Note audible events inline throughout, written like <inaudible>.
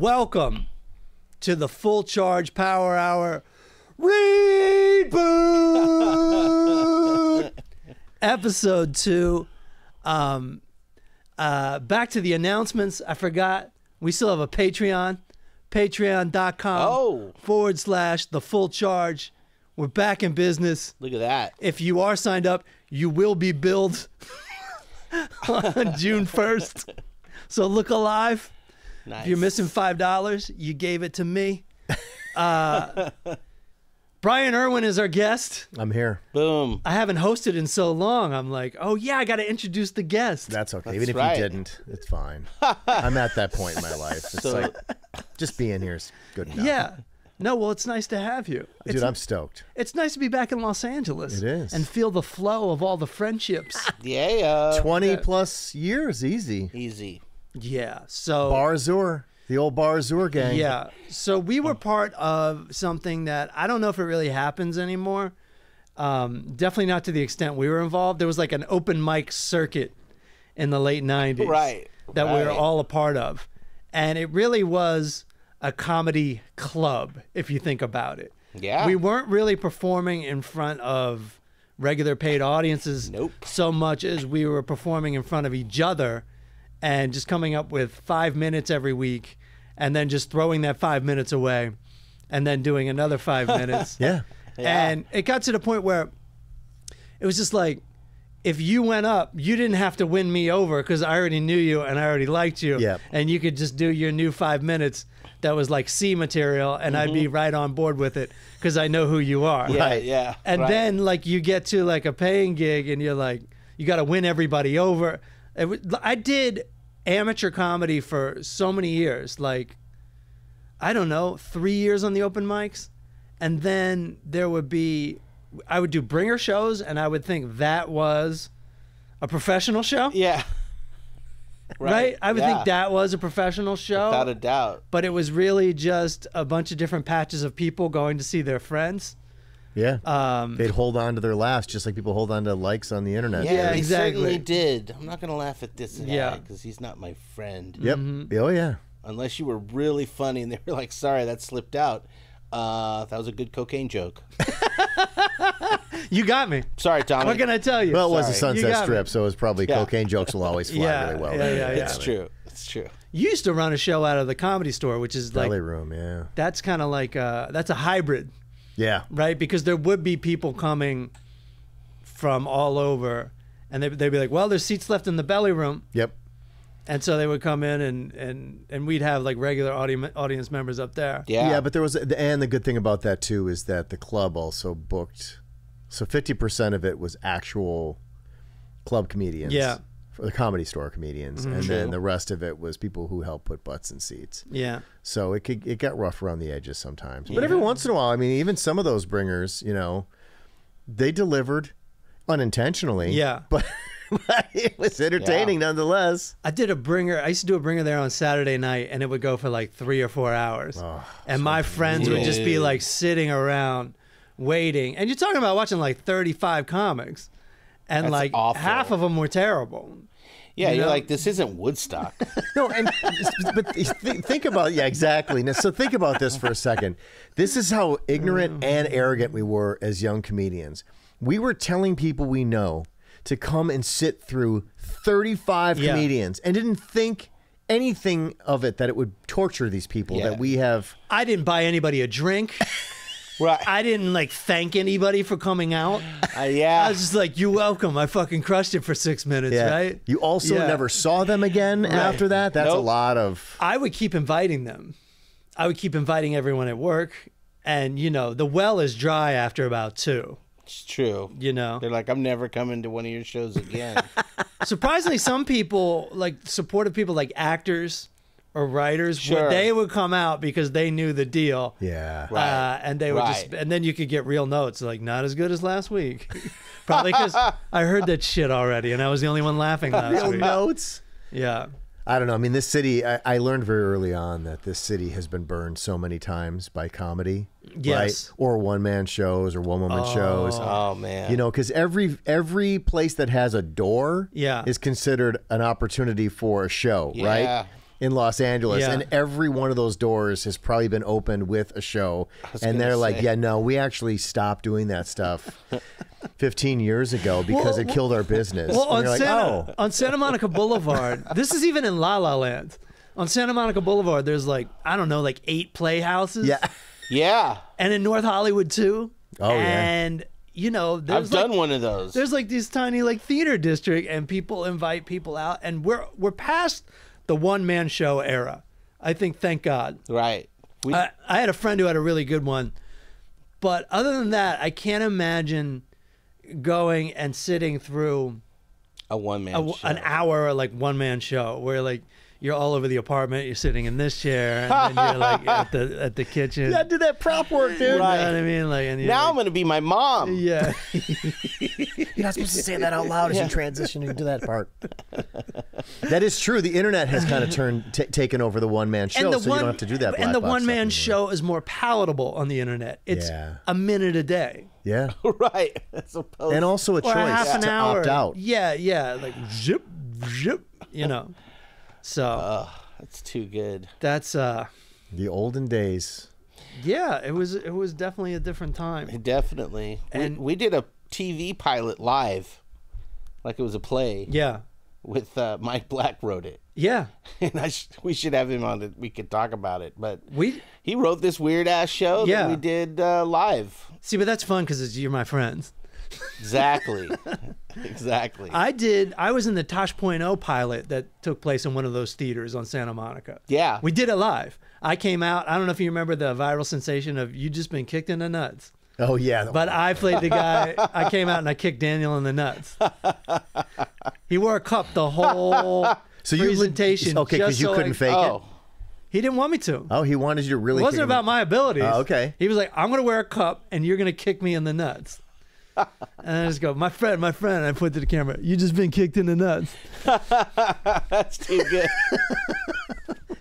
Welcome to the Full Charge Power Hour reboot, <laughs> episode two. Um, uh, back to the announcements. I forgot we still have a Patreon, patreon.com Oh. forward slash the full charge. We're back in business. Look at that. If you are signed up, you will be billed <laughs> on June 1st. So look alive. Nice. If you're missing $5, you gave it to me. Uh, <laughs> Brian Irwin is our guest. I'm here. Boom. I haven't hosted in so long. I'm like, oh, yeah, I got to introduce the guest. That's okay. That's Even if right. you didn't, it's fine. <laughs> I'm at that point in my life. It's So- like just being here is good enough. yeah. No, well, it's nice to have you. Dude, It's, I'm stoked. it's nice to be back in Los Angeles. It is. And feel the flow of all the friendships. <laughs> Yeah. 20 plus years, easy. Easy. Yeah. So. Bar Azur, the old Bar Azur gang. Yeah. So we were part of something that I don't know if it really happens anymore. Um, definitely not to the extent we were involved. There was like an open mic circuit in the late 90s. Right, That we were all a part of. And it really was a comedy club, if you think about it. Yeah. We weren't really performing in front of regular paid audiences Nope. so much as we were performing in front of each other and just coming up with five minutes every week and then just throwing that five minutes away and then doing another five <laughs> minutes. Yeah. And it got to the point where it was just like, if you went up, you didn't have to win me over because I already knew you and I already liked you. Yep. And you could just do your new five minutes that was like C material and I'd be right on board with it because I know who you are. Mm-hmm. Yeah. Right. Yeah. And right. then like you get to like a paying gig and you're like you got to win everybody over. It wa- I did amateur comedy for so many years, like I don't know, 3 years on the open mics and then there would be I would do bringer shows and I would think that was a professional show. Yeah. <laughs> Right? I would yeah. think that was a professional show Without a doubt. but it was really just a bunch of different patches of people going to see their friends. Yeah. Um, They'd hold on to their laughs just like people hold on to likes on the internet. Yeah, Yeah, he exactly. certainly did. I'm not gonna laugh at this guy Yeah. because he's not my friend. Yep. Mm-hmm. Oh, yeah. Unless you were really funny and they were like, "Sorry, that slipped out." Uh, that was a good cocaine joke. <laughs> you got me. Sorry, Tommy. What can I tell you? Well, it was a Sunset got me. Strip, so it was probably Yeah. cocaine jokes will always fly Yeah, really well. yeah, yeah, yeah. It's true. It's true. You used to run a show out of the comedy store, which is like Belly room, yeah. that's kind of like uh that's a hybrid, Yeah. right? Because there would be people coming from all over, and they they'd be like, "Well, there's seats left in the belly room," Yep. and so they would come in and and and we'd have like regular audience audience members up there. Yeah. Yeah, but there was, and the good thing about that too is that the club also booked, so fifty percent of it was actual club comedians. Yeah. For the comedy store comedians, mm-hmm. and True. then the rest of it was people who helped put butts in seats. Yeah, So it could, it got rough around the edges sometimes. But every once in a while, I mean, even some of those bringers, you know, they delivered unintentionally. Yeah. But, <laughs> but it was entertaining nonetheless. I did a bringer. I used to do a bringer there on Saturday night, and it would go for like three or four hours. Oh, and my friends would just be like sitting around waiting. And you're talking about watching like 35 comics, and That's like awful. half of them were terrible. Yeah, you you're know? like, this isn't Woodstock. <laughs> No, and but th- think about yeah, exactly. Now, so think about this for a second. This is how ignorant mm. and arrogant we were as young comedians. We were telling people we know to come and sit through 35 Yeah. comedians and didn't think anything of it that it would torture these people Yeah. that we have I didn't buy anybody a drink. <laughs> right. I didn't like thank anybody for coming out. Uh, yeah. I was just like, "You're welcome. I fucking crushed it for six minutes, yeah. right?" You also Yeah. never saw them again after that. That's a lot of I would keep inviting them. I would keep inviting everyone at work, and you know, the well is dry after about two. it's true. You know, They're like, I'm never coming to one of your shows again. <laughs> surprisingly, some people like supportive people like actors or writers, Sure. would, they would come out because they knew the deal. yeah. Right. Uh, and they would just, and then you could get real notes like not as good as last week, <laughs> probably because <laughs> I heard that shit already, and I was the only one laughing last Real week. notes. Yeah, I don't know. I mean, this city, I, I learned very early on that this city has been burned so many times by comedy, Yes. right? Or one man shows or one woman shows. oh man. You know, because every every place that has a door Yeah. is considered an opportunity for a show, Yeah. right? In Los Angeles, Yeah. and every one of those doors has probably been opened with a show, and they're like, "Yeah, no, we actually stopped doing that stuff <laughs> 15 years ago because it killed our business." Well, on like, Santa, "Oh, on Santa Monica Boulevard, <laughs> this is even in La La Land. On Santa Monica Boulevard, there's like I don't know, like eight playhouses. yeah, Yeah, and in North Hollywood too. Oh, yeah. and you know, there's I've like, done one of those. There's like these tiny like theater district, and people invite people out, and we're we're past the one man show era. I think, thank God. Right. We, I, I had a friend who had a really good one, but other than that, I can't imagine going and sitting through a one man a, show. an hour like one man show where like you're all over the apartment, you're sitting in this chair, and then you're like at the <laughs> at the kitchen. yeah, do that prop work, dude. You know Right. what I mean? Like, and you're Now I'm going to be my mom. <laughs> yeah. You're not supposed to say that out loud as you <laughs> transition into that part. that is true. The internet has kind of turned t- taken over the one man show, so you don't have to do that. And the one man show is more palatable on the internet. It's Yeah. a minute a day. Yeah, right. As opposed and also a or choice a half an to hour. opt out. Yeah, yeah, like zip, zip. You know. So Ugh, that's too good. that's uh, The olden days. yeah. It was it was definitely a different time. Definitely. And- we, we did a TV pilot live, like it was a play. Yeah, With uh, Mike Black wrote it, yeah. <laughs> and I sh- we should have him on. It. We could talk about it, but We he wrote this weird ass show Yeah. that we did uh, live. see, but that's fun because you're my friends. Exactly. <laughs> exactly. I did. I was in the Tosh Point oh pilot that took place in one of those theaters on Santa Monica. Yeah. we did it live. I came out. I don't know if you remember the viral sensation of you just been kicked in the nuts. Oh yeah, But I played the guy. I came out and I kicked Daniel in the nuts. He wore a cup the whole <laughs> so you presentation. okay because just you so couldn't I- fake oh, it. He didn't want me to. Oh, he wanted you to really. It wasn't kick him about in- my abilities. Oh, okay. He was like, "I'm gonna wear a cup, and you're gonna kick me in the nuts." <laughs> and I just go, "My friend, my friend." I point to the camera. You just been kicked in the nuts. <laughs> that's too good. <laughs>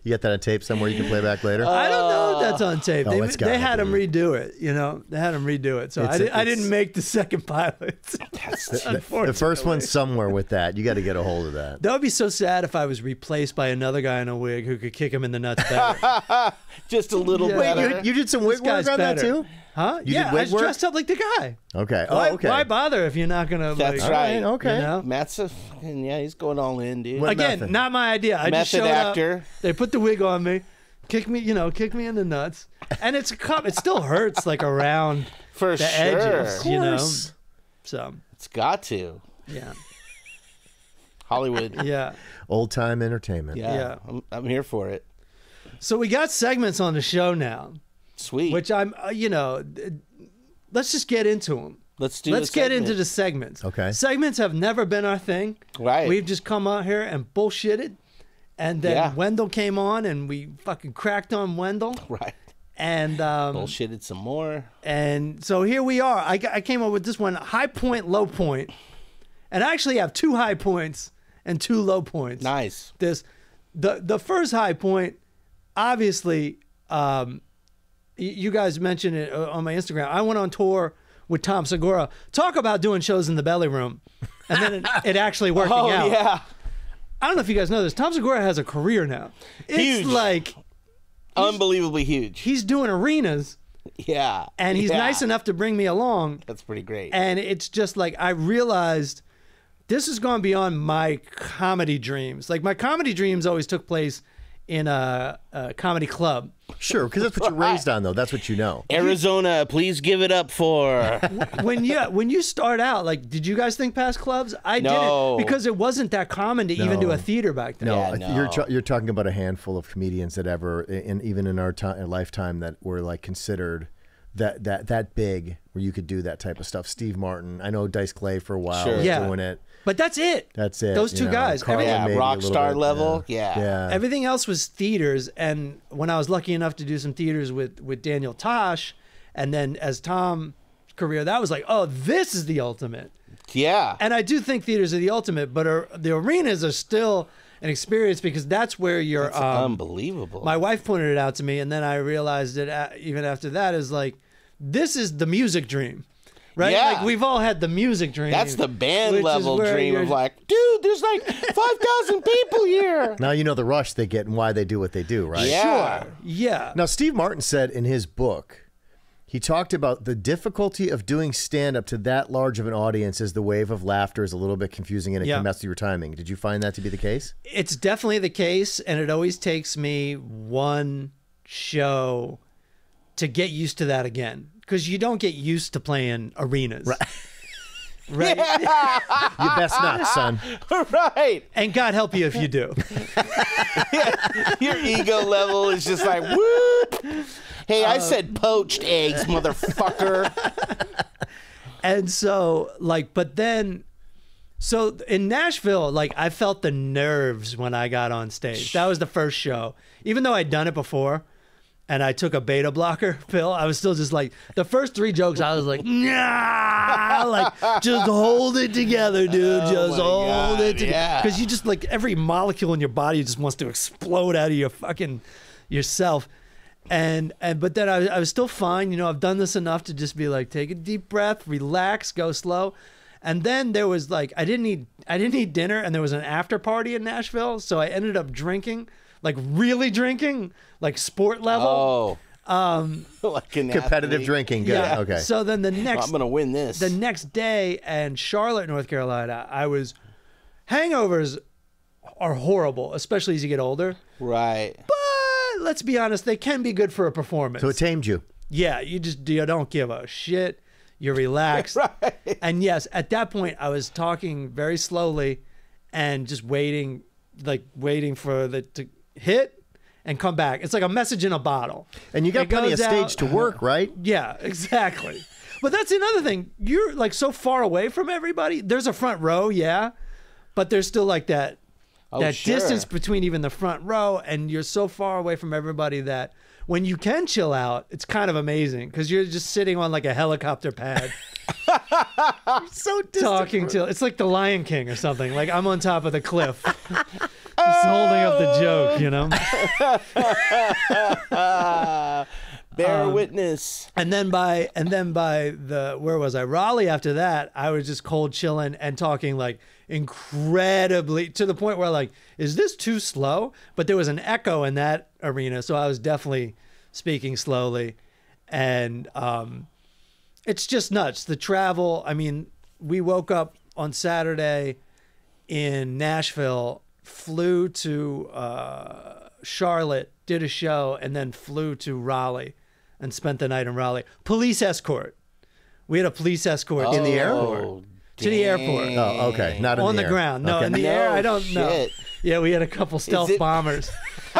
You get that on tape somewhere you can play back later. I don't know if that's on tape. Oh, they it's they had him redo it. You know, they had him redo it. So I, did, I didn't make the second pilot. the first one's somewhere with that. You got to get a hold of that. That would be so sad if I was replaced by another guy in a wig who could kick him in the nuts better. Just a little Yeah. bit. Wait, You, you did some wig work on that too. Huh? You yeah, did I was work? dressed up like the guy. Okay. Why, Oh, okay. why bother if you're not gonna? That's like, right. Okay. You know? Matt's a fucking- yeah, he's going all in, dude. What- Again, method? not my idea. I just Method showed actor. up. They put the wig on me, kick me, you know, kick me in the nuts, and it's a cup. It still hurts like around For the sure. edges, you know. So It's got to. yeah, Hollywood. yeah. Old time entertainment. Yeah. Yeah. I'm, I'm here for it. So we got segments on the show now, Sweet. which I'm, uh, you know, th- let's just get into them. Let's do Let's the get segment. into the segments. Okay. Segments have never been our thing. Right. We've just come out here and bullshitted. And then Yeah. Wendell came on and we fucking cracked on Wendell. <laughs> Right. And um, Bullshitted some more. and so here we are. I, I came up with this one high point, low point. And I actually have two high points and two low points. Nice. This the the first high point, obviously, um, y- you guys mentioned it uh, on my Instagram. I went on tour with Tom Segura. Talk about doing shows in the belly room, and then it, it actually <laughs> working Oh out. yeah. I don't know if you guys know this. Tom Segura has a career now. It's Huge. like Unbelievably huge. he's doing arenas, Yeah. and he's Yeah. nice enough to bring me along. That's pretty great. And it's just like I realized this has gone beyond my comedy dreams. Like my comedy dreams always took place in a, a comedy club. Sure, because that's what you're raised on, though. That's what you know. Arizona, please give it up for. when you when you start out, like, did you guys think past clubs? I No. didn't because it wasn't that common to even do No. a theater back then. No, Yeah, I th- you're tra- you're talking about a handful of comedians that ever, and even in our time, uh, lifetime, that were like considered that that that big where you could do that type of stuff. Steve Martin, I know Dice Clay for a while Sure. was Yeah. doing it. But that's it. That's it. Those two know. guys. Carlin Everything- Yeah, rock star bit, level, yeah. yeah. Everything else was theaters, and when I was lucky enough to do some theaters with with Daniel Tosh, and then as Tom career, that was like, oh, this is the ultimate. yeah. And I do think theaters are the ultimate, but are, the arenas are still an experience because that's where you're. It's um, unbelievable. my wife pointed it out to me, and then I realized it even after that is like, this is the music dream. Right? Yeah. Like we've all had the music dream. That's the band level dream of like, dude, there's like <laughs> 5,000 people here. Now you know the rush they get and why they do what they do, right? Yeah. Sure. Yeah. Now, Steve Martin said in his book, he talked about the difficulty of doing stand up to that large of an audience as the wave of laughter is a little bit confusing and it Yeah. can mess with your timing. Did you find that to be the case? It's definitely the case, and it always takes me one show to get used to that again. Because you don't get used to playing arenas. Right. <laughs> right? <laughs> You best not, son. <laughs> right. And God help you if you do. Your ego level is just like, whoop. Hey, I um, said poached eggs, motherfucker. And so, like, but then, so in Nashville, like, I felt the nerves when I got on stage. That was the first show. Even though I'd done it before and I took a beta blocker <laughs> pill, I was still just like, the first three jokes, I was like, nah, <laughs> like, just hold it together, dude. Oh just hold God, it together. yeah. Because you just, like, every molecule in your body just wants to explode out of your fucking yourself. And and but then I, I was still fine. You know, I've done this enough to just be like, take a deep breath, relax, go slow. And then there was like I didn't eat I didn't eat dinner, and there was an after party in Nashville, so I ended up drinking, like really drinking, like sport level. Oh. Um, <laughs> like Competitive athlete. drinking. Good. yeah. Okay. So then the Well, next I'm gonna win this. the next day and Charlotte, North Carolina, I was hangovers are horrible, especially as you get older. right. But let's be honest, they can be good for a performance. so it tamed you. Yeah, you just you don't give a shit. You're relaxed. <laughs> Right. And yes, at that point I was talking very slowly and just waiting like waiting for the to hit and come back. It's like a message in a bottle. And you got It plenty of stage out- to work, <laughs> right? Yeah, exactly. but that's another thing. You're like so far away from everybody. There's a front row, yeah, but there's still like that Oh, that sure. distance between even the front row and you're so far away from everybody that when you can chill out, it's kind of amazing because you're just sitting on like a helicopter pad <laughs> So talking to it's like the Lion King or something. Like I'm on top of the cliff. <laughs> Just holding up the joke, you know. <laughs> Bear Um, witness. And then by and then by the where was I? Raleigh after that, I was just cold chilling and talking like incredibly to the point where like, is this too slow? But there was an echo in that arena, so I was definitely speaking slowly. And um it's just nuts. The travel, I mean, we woke up on Saturday in Nashville, flew to uh, Charlotte, did a show, and then flew to Raleigh and spent the night in Raleigh. Police escort. We had a police escort In the airport. Oh, to the airport. Oh, okay. Not in on the, air. ground. No, Okay. in the No air, I don't know. Yeah, we had a couple stealth it- bombers. <laughs>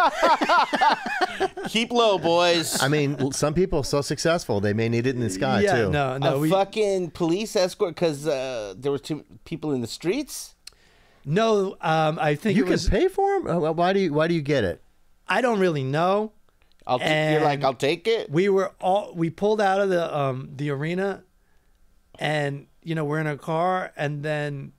Keep low, boys. I mean, some people so successful they may need it in the sky yeah, too. no, no, a we, fucking police escort because uh, there were two people in the streets. No. Um, I think You it can was. pay for them. Why do you? Why do you get it? I don't really know. I'll t- you're like, I'll take it. we were all we pulled out of the um the arena and you know we're in a car and then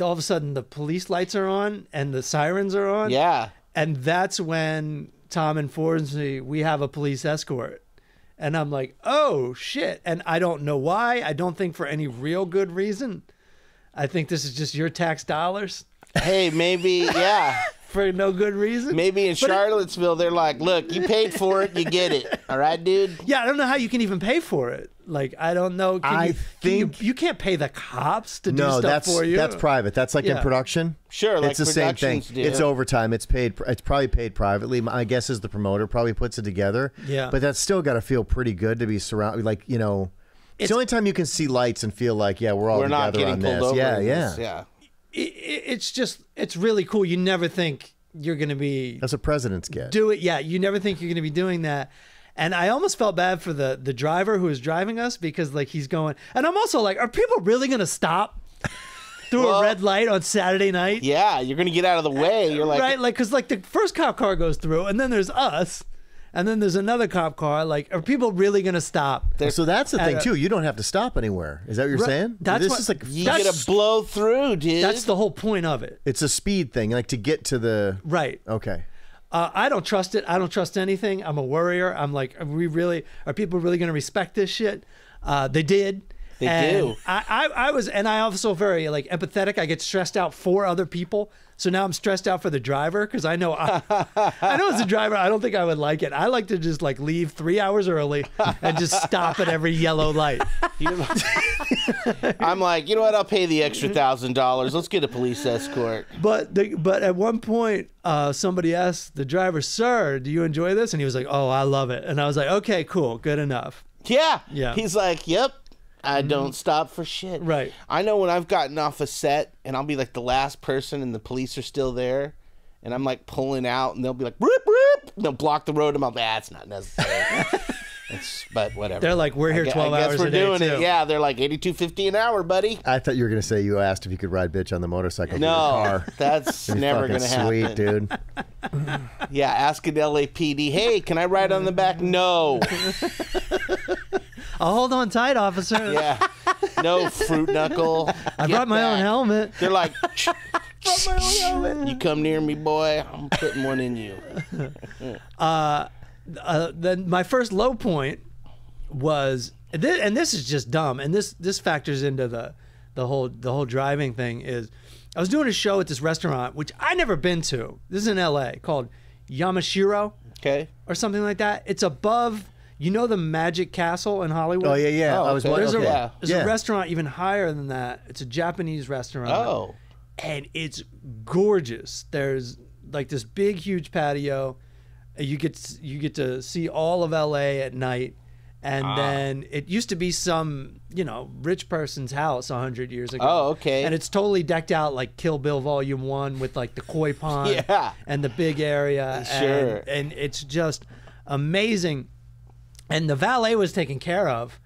all of a sudden the police lights are on and the sirens are on Yeah. and that's when tom informs me we have a police escort and i'm like oh shit and i don't know why i don't think for any real good reason i think this is just your tax dollars Hey, maybe, yeah. <laughs> for no good reason Maybe in But it- Charlottesville, they're like, look, you paid for it, you get it. All right, dude? Yeah, I don't know how you can even pay for it. Like, I don't know. Can I you, can you- think- you, can't pay the cops to do stuff that's for you. that's private. That's like in production. Sure, like it's the same thing. do. It's overtime. It's paid. It's probably paid privately. My guess is the promoter probably puts it together. Yeah. but that's still got to feel pretty good to be surrounded. Like you know, it's, It's- the only time you can see lights and feel like yeah, we're all We're not together getting on pulled this. over. Yeah, in yeah, this, Yeah. It, it- it's just, it's really cool. You never think you're going to be That's a presidents get. do it. Yeah, you never think you're going to be doing that. And I almost felt bad for the the driver who was driving us because like he's going. And I'm also like, are people really going to stop <laughs> through Well- a red light on Saturday night? Yeah, you're going to get out of the way. You're like, right? Like, because like the first cop car goes through, and then there's us, and then there's another cop car. Like, are people really going to stop? so that's the thing a- too. You don't have to stop anywhere. Is that what you're Right. saying? That's this what- is like you That's- get to blow through, dude. That's the whole point of it, it's a speed thing, like to get to the. right? Okay. Uh, I don't trust it. I don't trust anything. I'm a worrier. I'm like, are we really? Are people really going to respect this shit? Uh, they did, They and do. I, I, I was, and I also very like empathetic. I get stressed out for other people. So now I'm stressed out for the driver because I know I, <laughs> I know as a driver I don't think I would like it. I like to just like leave three hours early and just stop at every yellow light. <laughs> I'm like, you know what? I'll pay the extra thousand dollars. Let's get a police escort. But the, but at one point, uh, somebody asked the driver, "Sir, do you enjoy this?" And he was like, "Oh, I love it." And I was like, "Okay, cool, good enough." Yeah. Yeah. He's like, yep. I mm-hmm. don't stop for shit. Right. I know when I've gotten off a set and I'll be like the last person and the police are still there and I'm like pulling out and they'll be like, "Roop roop," and they'll block the road. And I'm like, that's not necessary. <laughs> it's, but whatever. They're like, "We're here I 12 I guess hours we're a day, doing too." it. Yeah, they're like 82.50 an hour, buddy. I thought you were gonna say you asked if you could ride bitch on the motorcycle. No, car. <laughs> that's That'd be never fucking gonna happen. Sweet, dude. <laughs> Yeah, ask an LAPD. Hey, can I ride on the back? No. <laughs> I'll hold on tight, officer. Yeah. No fruit knuckle. I Get brought my own helmet. They're like, you come near me, boy. I'm putting one in you. uh, Uh, then my first low point was, and and this is just dumb, and this this factors into the the whole the whole driving thing. Is I was doing a show at this restaurant which I never been to. This is in L.A. called Yamashiro Okay. or something like that. It's above, you know, the Magic Castle in Hollywood. Oh yeah, yeah. Oh, I was okay. There's, Okay. a, there's Yeah. a restaurant even higher than that. It's a Japanese restaurant. Oh. and it's gorgeous. There's like this big, huge patio. You get you get to see all of LA at night, and Ah. then it used to be some you know rich person's house a hundred years ago. Oh, okay. And it's totally decked out like Kill Bill Volume One with like the koi pond, <laughs> Yeah. and the big area, Sure. and, and it's just amazing. And the valet was taken care of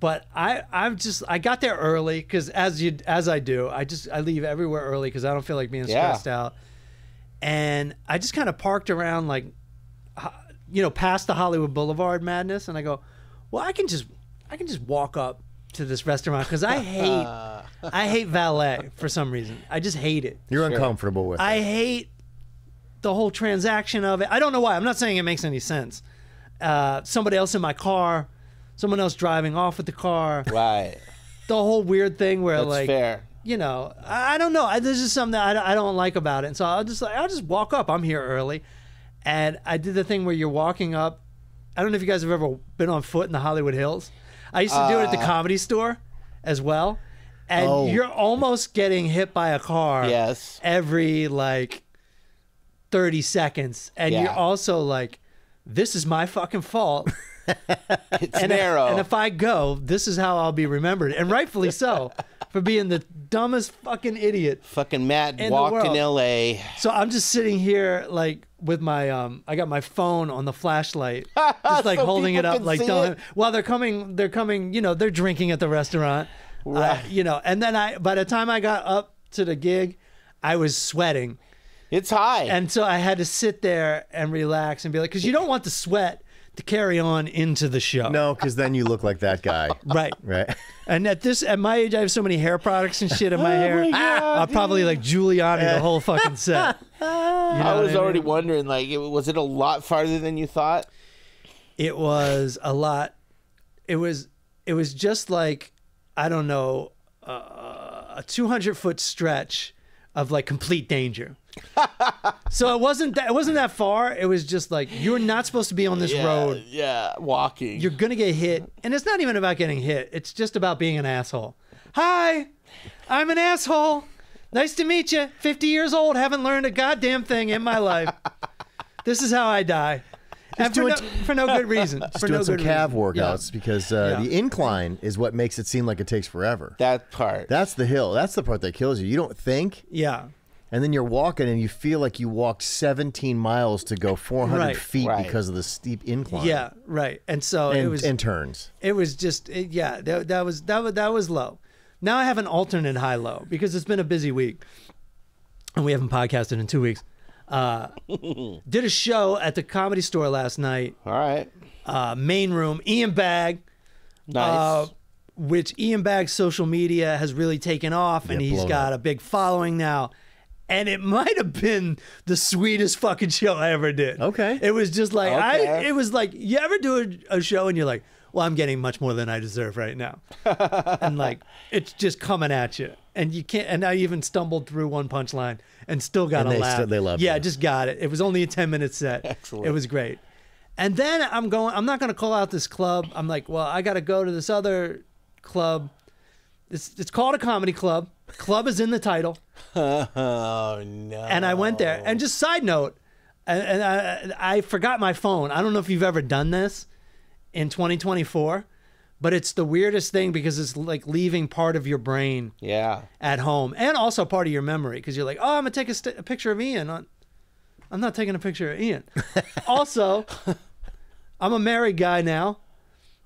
but I I've just I got there early because as you as I do I just I leave everywhere early because I don't feel like being Yeah. stressed out, and I just kind of parked around like, you know, past the Hollywood Boulevard madness, and I go, well I can just I can just walk up to this restaurant because I hate <laughs> I hate valet for some reason I just hate it You're uncomfortable with. I it. hate the whole transaction of it. I don't know why. I'm not saying it makes any sense. Uh, somebody else in my car, someone else driving off with the car. Right. The whole weird thing where That's like fair. you know, I, I don't know. I, this is something that I, I don't like about it. And so I'll just like I'll just walk up. I'm here early, and I did the thing where you're walking up. I don't know if you guys have ever been on foot in the Hollywood Hills. I used to do it at the uh. comedy store as well, and Oh. you're almost getting hit by a car Yes. every like 30 seconds, and you're Yeah. also like, this is my fucking fault. <laughs> <laughs> It's And, narrow. and if I go, this is how I'll be remembered, and rightfully so, for being the dumbest fucking idiot. Fucking Matt in walked in. L.A. So I'm just sitting here like with my um, I got my phone on the flashlight, <laughs> just like So holding it up, like it? While they're coming, they're coming. You know, they're drinking at the restaurant, uh, Right. you know. And then I, by the time I got up to the gig, I was sweating. It's high. And so I had to sit there and relax and be like, because you don't want the sweat to carry on into the show. No, because then you look like that guy, <laughs> Right. right? And at this, at my age, I have so many hair products and shit in my hair. Oh my God, I'll probably like Giuliani the whole fucking set. <laughs> You know I what was already mean? wondering, like, was it a lot farther than you thought? It was a lot. It was, it was just like, I don't know, uh, a 200 foot stretch of like complete danger. So it wasn't that, it wasn't that far. It was just like, you're not supposed to be on this yeah, road. Yeah, walking. you're gonna get hit and it's not even about getting hit it's just about being an asshole hi i'm an asshole nice to meet you 50 years old haven't learned a goddamn thing in my life this is how i die and for no, for no good reason <laughs> Just for doing no some good calf reason. Yeah. workouts because uh, Yeah. the incline is what makes it seem like it takes forever. that part. That's the hill. That's the part that kills you. You don't think, yeah and then you're walking, and you feel like you walked 17 miles to go 400 Right. feet Right. because of the steep incline. yeah right and so it was and turns. it was just it, yeah that, that was that was that was low now i have an alternate high low because it's been a busy week and we haven't podcasted in two weeks uh, <laughs> did a show at the comedy store last night All right. uh, main room ian bagg Nice. uh, which ian bagg's social media has really taken off and Yeah, he's blown got up. a big following now and it might have been the sweetest fucking show I ever did. Okay. It was just like I it was like you ever do a, a show and you're like, well, I'm getting much more than I deserve right now, <laughs> and like it's just coming at you, and you can't. And I even stumbled through one punchline and still got And a they laugh. still- they loved yeah, you. just got it. It was only a ten minute set. Excellent. It was great. And then I'm going. I'm not going to call out this club. I'm like, well, I got to go to this other club. It's it's called a comedy club. Club is in the title <laughs> Oh no. and I went there. And just side note, and, and I, I forgot my phone. I don't know if you've ever done this in 2024, but it's the weirdest thing because it's like leaving part of your brain Yeah. at home and also part of your memory because you're like, oh, I'm gonna take a, st- a picture of Ian. On, I'm not taking a picture of Ian. <laughs> also, I'm a married guy now.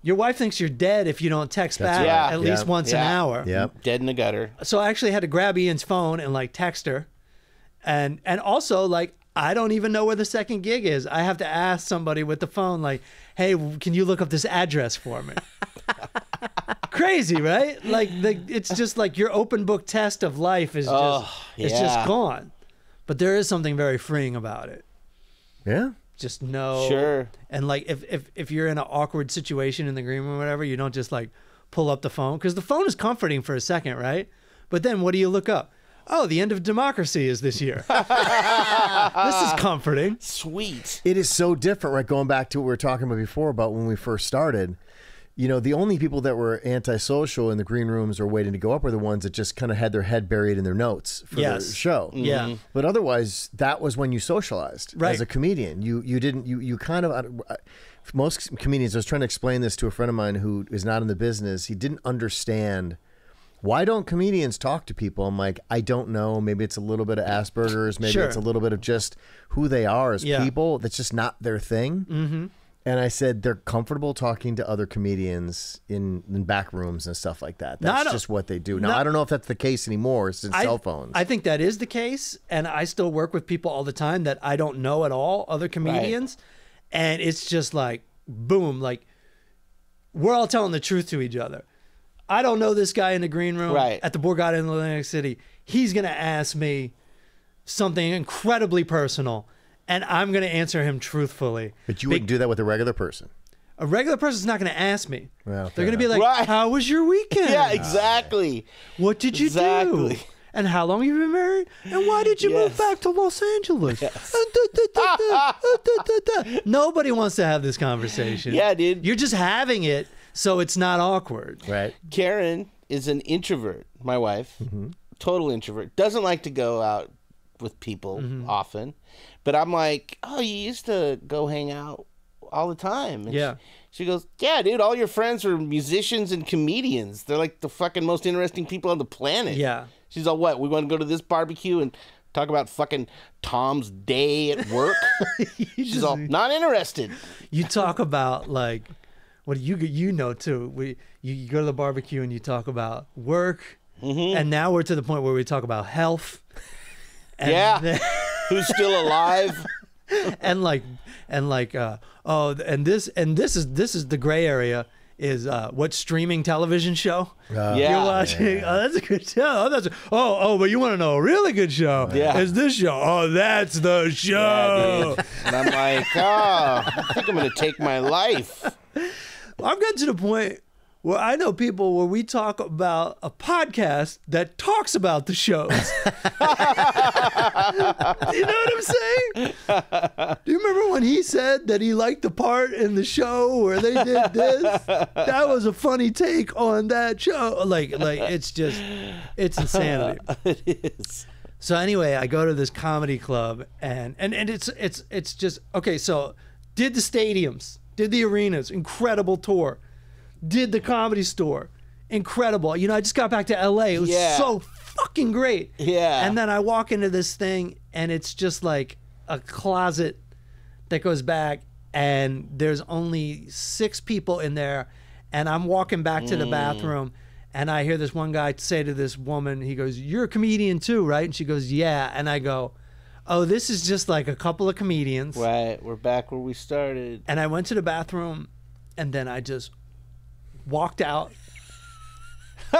Your wife thinks you're dead if you don't text That's back right. at Yeah. least once an Yeah. hour Yep. Dead in the gutter. so I actually had to grab Ian's phone and like text her, and and also like I don't even know where the second gig is. I have to ask somebody with the phone like, "Hey, can you look up this address for me?" <laughs> Crazy, right? Like the it's just like your open book test of life is just Oh, it's yeah. just gone. But there is something very freeing about it. Yeah. Just know Sure. and like if if if you're in an awkward situation in the green room or whatever, you don't just like pull up the phone because the phone is comforting for a second, right? But then what do you look up? Oh, the end of democracy is this year. <laughs> this is comforting. Sweet. It is so different, right? Going back to what we were talking about before about when we first started. You know, the only people that were antisocial in the green rooms or waiting to go up were the ones that just kind of had their head buried in their notes for Yes. the show. Yeah. But otherwise, that was when you socialized Right. as a comedian. You you didn't you you kind of uh, most comedians. I was trying to explain this to a friend of mine who is not in the business. He didn't understand why don't comedians talk to people. I'm like, I don't know. Maybe it's a little bit of Asperger's. Maybe Sure. it's a little bit of just who they are as Yeah. people. That's just not their thing. Mm-hmm. And I said they're comfortable talking to other comedians in, in back rooms and stuff like that. That's don't- just what they do. Now no- I don't know if that's the case anymore since I, cell phones. I think that is the case, and I still work with people all the time that I don't know at all, other comedians, and it's just like boom, like we're all telling the truth to each other. I don't know this guy in the green room Right. at the Borgata in Atlantic City. He's gonna ask me something incredibly personal, and I'm gonna answer him truthfully. but you Be- wouldn't do that with a regular person. a regular person's not gonna ask me. Well, They're gonna be like, Right. "How was your weekend? Yeah, exactly. What did you do? And how long have you been married? And why did you move back to Los Angeles? Nobody wants to have this conversation. Yeah, dude. You're just having it so it's not awkward. Right. Karen is an introvert, my wife, Mm-hmm. total introvert. Doesn't like to go out with people Mm-hmm. often. But I'm like, oh, you used to go hang out all the time. And Yeah. She, she goes, yeah, dude, all your friends are musicians and comedians. They're like the fucking most interesting people on the planet. Yeah. She's all, what? We want to go to this barbecue and talk about fucking Tom's day at work? <laughs> She's all, not interested. You talk about like what you you know too. We you, you go to the barbecue and you talk about work, Mm-hmm. and now we're to the point where we talk about health. And Yeah. then- Who's still alive? <laughs> and like and like uh oh and this and this is this is the gray area is uh what streaming television show Uh, Yeah. you're watching oh that's a good show oh that's a, oh oh but you want to know a really good show Yeah. is this show oh that's the show Yeah. And I'm like, oh, I think I'm gonna take my life. <laughs> i've gotten to the point where I know people where we talk about a podcast that talks about the shows. <laughs> you know what I'm saying? Do you remember when he said that he liked the part in the show where they did this? That was a funny take on that show. Like, like it's just, it's insanity. <laughs> it is. So anyway, I go to this comedy club and and and it's it's it's just okay. So did the stadiums, did the arenas, incredible tour. Did the comedy store, incredible. You know, I just got back to L.A. It was Yeah. so fucking great. Yeah. And then I walk into this thing and it's just like a closet that goes back and there's only six people in there and I'm walking back to the mm. bathroom and I hear this one guy say to this woman, he goes, You're a comedian too, right? And she goes, Yeah. And I go, Oh, this is just like a couple of comedians. Right, we're back where we started. And I went to the bathroom and then I just walked out <laughs>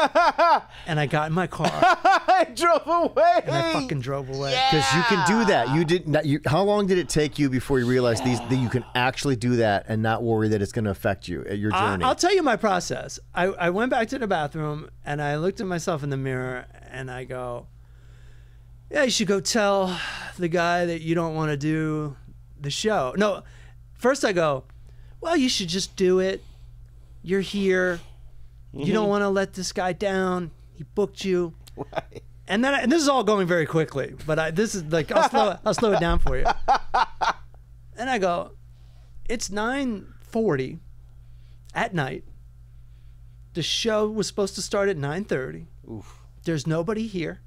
and I got in my car <laughs> I drove away. and I fucking drove away. Because you can do that. You did not. You, how long did it take you before you realized these that you can actually do that and not worry that it's going to affect you at your I, journey? I'll tell you my process. I, I went back to the bathroom and I looked at myself in the mirror and I go, Yeah, you should go tell the guy that you don't want to do the show. No, first I go, Well, you should just do it. You're here. You don't mm-hmm. want to let this guy down. He booked you. Right. And then, and this is all going very quickly, but I, this is like I'll slow, I'll slow it down for you. <laughs> And I go, it's nine forty at night. The show was supposed to start at nine thirty. Oof. There's nobody here.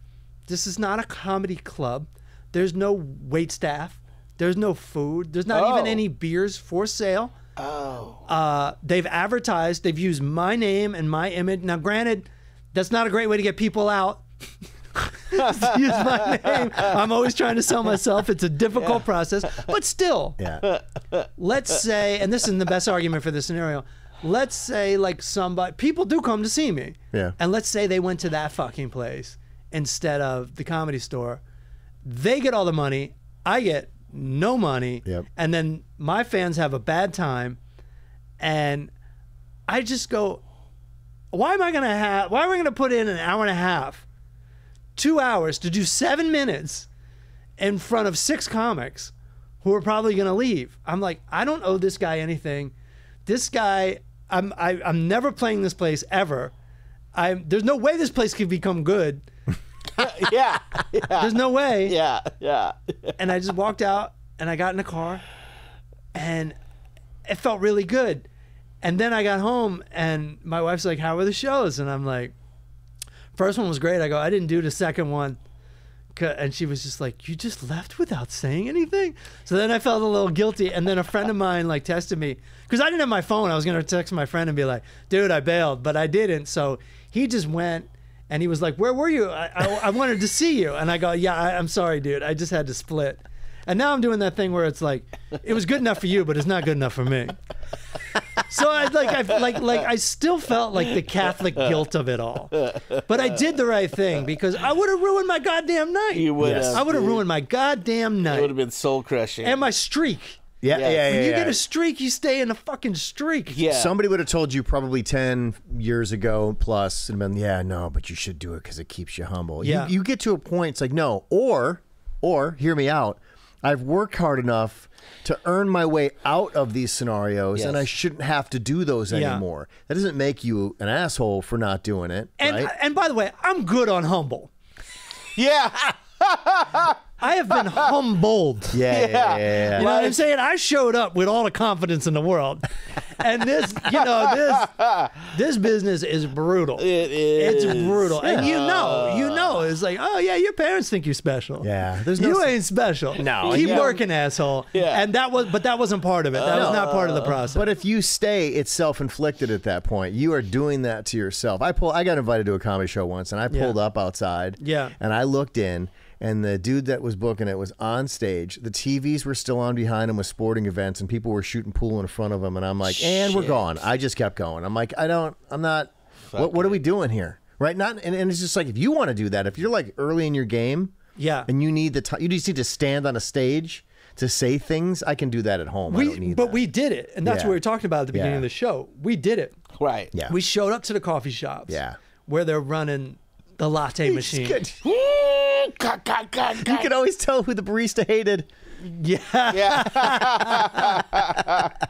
This is not a comedy club. There's no wait staff. There's no food. There's not even Oh. any beers for sale. Oh. Uh, they've advertised. They've used my name and my image. Now, granted, that's not a great way to get people out. <laughs> Use my name. I'm always trying to sell myself. It's a difficult process, but still, yeah. let's say, and this is the best argument for this scenario. Let's say, like somebody, people do come to see me, Yeah. and let's say they went to that fucking place instead of the comedy store. They get all the money. I get no money, Yep. and then my fans have a bad time, and I just go, why am I gonna have? Why am I gonna put in an hour and a half, two hours to do seven minutes in front of six comics who are probably gonna leave? I'm like, I don't owe this guy anything. This guy, I'm I, I'm never playing this place ever. I'm there's no way this place could become good. <laughs> yeah. Yeah. There's no way. Yeah. Yeah. and I just walked out and I got in the car and it felt really good. And then I got home and my wife's like, How were the shows? And I'm like, First one was great. I go, I didn't do the second one." And she was just like, You just left without saying anything? So then I felt a little guilty. And then a friend of mine like tested me because I didn't have my phone. I was going to text my friend and be like, Dude, I bailed, but I didn't. So he just went and he was like, Where were you? I, I, I wanted to see you. And I go, Yeah, I, I'm sorry, dude. I just had to split. And now I'm doing that thing where it's like, it was good enough for you, but it's not good enough for me. So I like, I like, like I still felt like the Catholic guilt of it all, but I did the right thing because I would have ruined my goddamn night. You would Yes. have. I would have ruined my goddamn night. It would have been soul crushing. and my streak. Yeah, Yeah. yeah, yeah. When you yeah. get a streak, you stay in a fucking streak. yeah. Somebody would have told you probably 10 years ago plus and been, yeah, no, but you should do it because it keeps you humble. Yeah. You, you get to a point, it's like, no. Or, or, hear me out. I've worked hard enough to earn my way out of these scenarios and I shouldn't have to do those Yeah. anymore. That doesn't make you an asshole for not doing it. And right? Uh, and by the way, I'm good on humble. yeah. <laughs> I have been humbled. <laughs> yeah, yeah, yeah, yeah, You know what I'm saying? I showed up with all the confidence in the world. And this, you know, this this business is brutal. It is. It's brutal. And you know, you know, it's like, oh yeah, your parents think you're special. Yeah, there's no you ain't special. No, Keep working, asshole. Yeah. And that was but that wasn't part of it. That was not part of the process. But if you stay, it's self-inflicted at that point. You are doing that to yourself. I pull. I got invited to a comedy show once, and I pulled Yeah. up outside. Yeah. And I looked in, and the dude that was booking it was on stage. The TVs were still on behind him with sporting events, and people were shooting pool in front of him. And I'm like, and we're Shit. gone. I just kept going. I'm like, I don't. I'm not. What, what are we doing here? Right? Not. And, and it's just like if you want to do that, if you're like early in your game, yeah. and you need the time, you just need to stand on a stage to say things. I can do that at home. I don't we need but that. we did it. And that's Yeah. what we were talking about at the beginning Yeah. of the show. We did it. Right. Yeah. We showed up to the coffee shops. Yeah. Where they're running the latte machine. Good. You can always tell who the barista hated. Yeah. Yeah.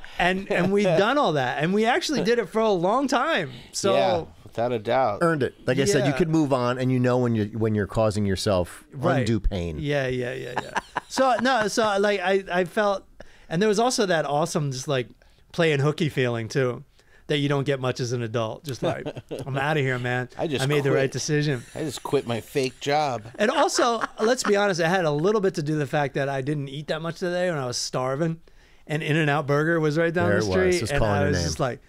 <laughs> and and we've <laughs> done all that and we actually did it for a long time so yeah. Without a doubt. Earned it. Like I said, you Yeah. could move on, and you know when you're when you're causing yourself Right. undue pain. yeah yeah yeah yeah so no so like i i felt and there was also that awesome just like playing hooky feeling too that you don't get much as an adult just like <laughs> i'm out of here man I just I made the right decision I just quit my fake job. and also let's be honest it had a little bit to do with the fact that i didn't eat that much today when i was starving and in and out burger was right down There the street It was and calling i your was name. just like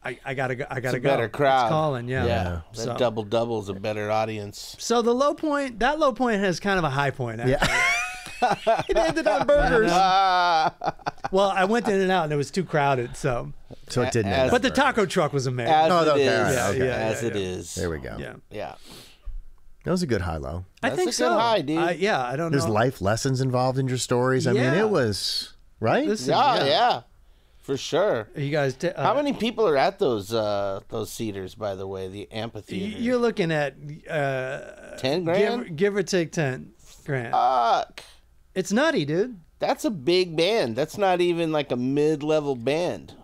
I, I gotta go. I gotta a go. better crowd. It's calling, yeah. Yeah. Yeah. That So- double double's a better audience. So the low point, that low point has kind of a high point. Actually. Yeah. <laughs> it ended on burgers. <laughs> Well, I went in and out and it was too crowded. So, So it didn't. As- end but the on burgers. taco truck was amazing. As Oh, it okay, is. all right, Yeah, okay. yeah, As yeah, it yeah. is. There we go. yeah, Yeah. That was a good high low. I think a good so. high, dude. I, yeah, I don't There's know. life lessons involved in your stories. I mean, it was right. Listen, Yeah, yeah. For sure. You guys, t- uh, How many people are at those uh those cedars, by the way, the y- amphitheater? You're looking at uh, ten grand? give, give or take ten grand. Fuck. It's nutty, dude. That's a big band. That's not even like a mid level band.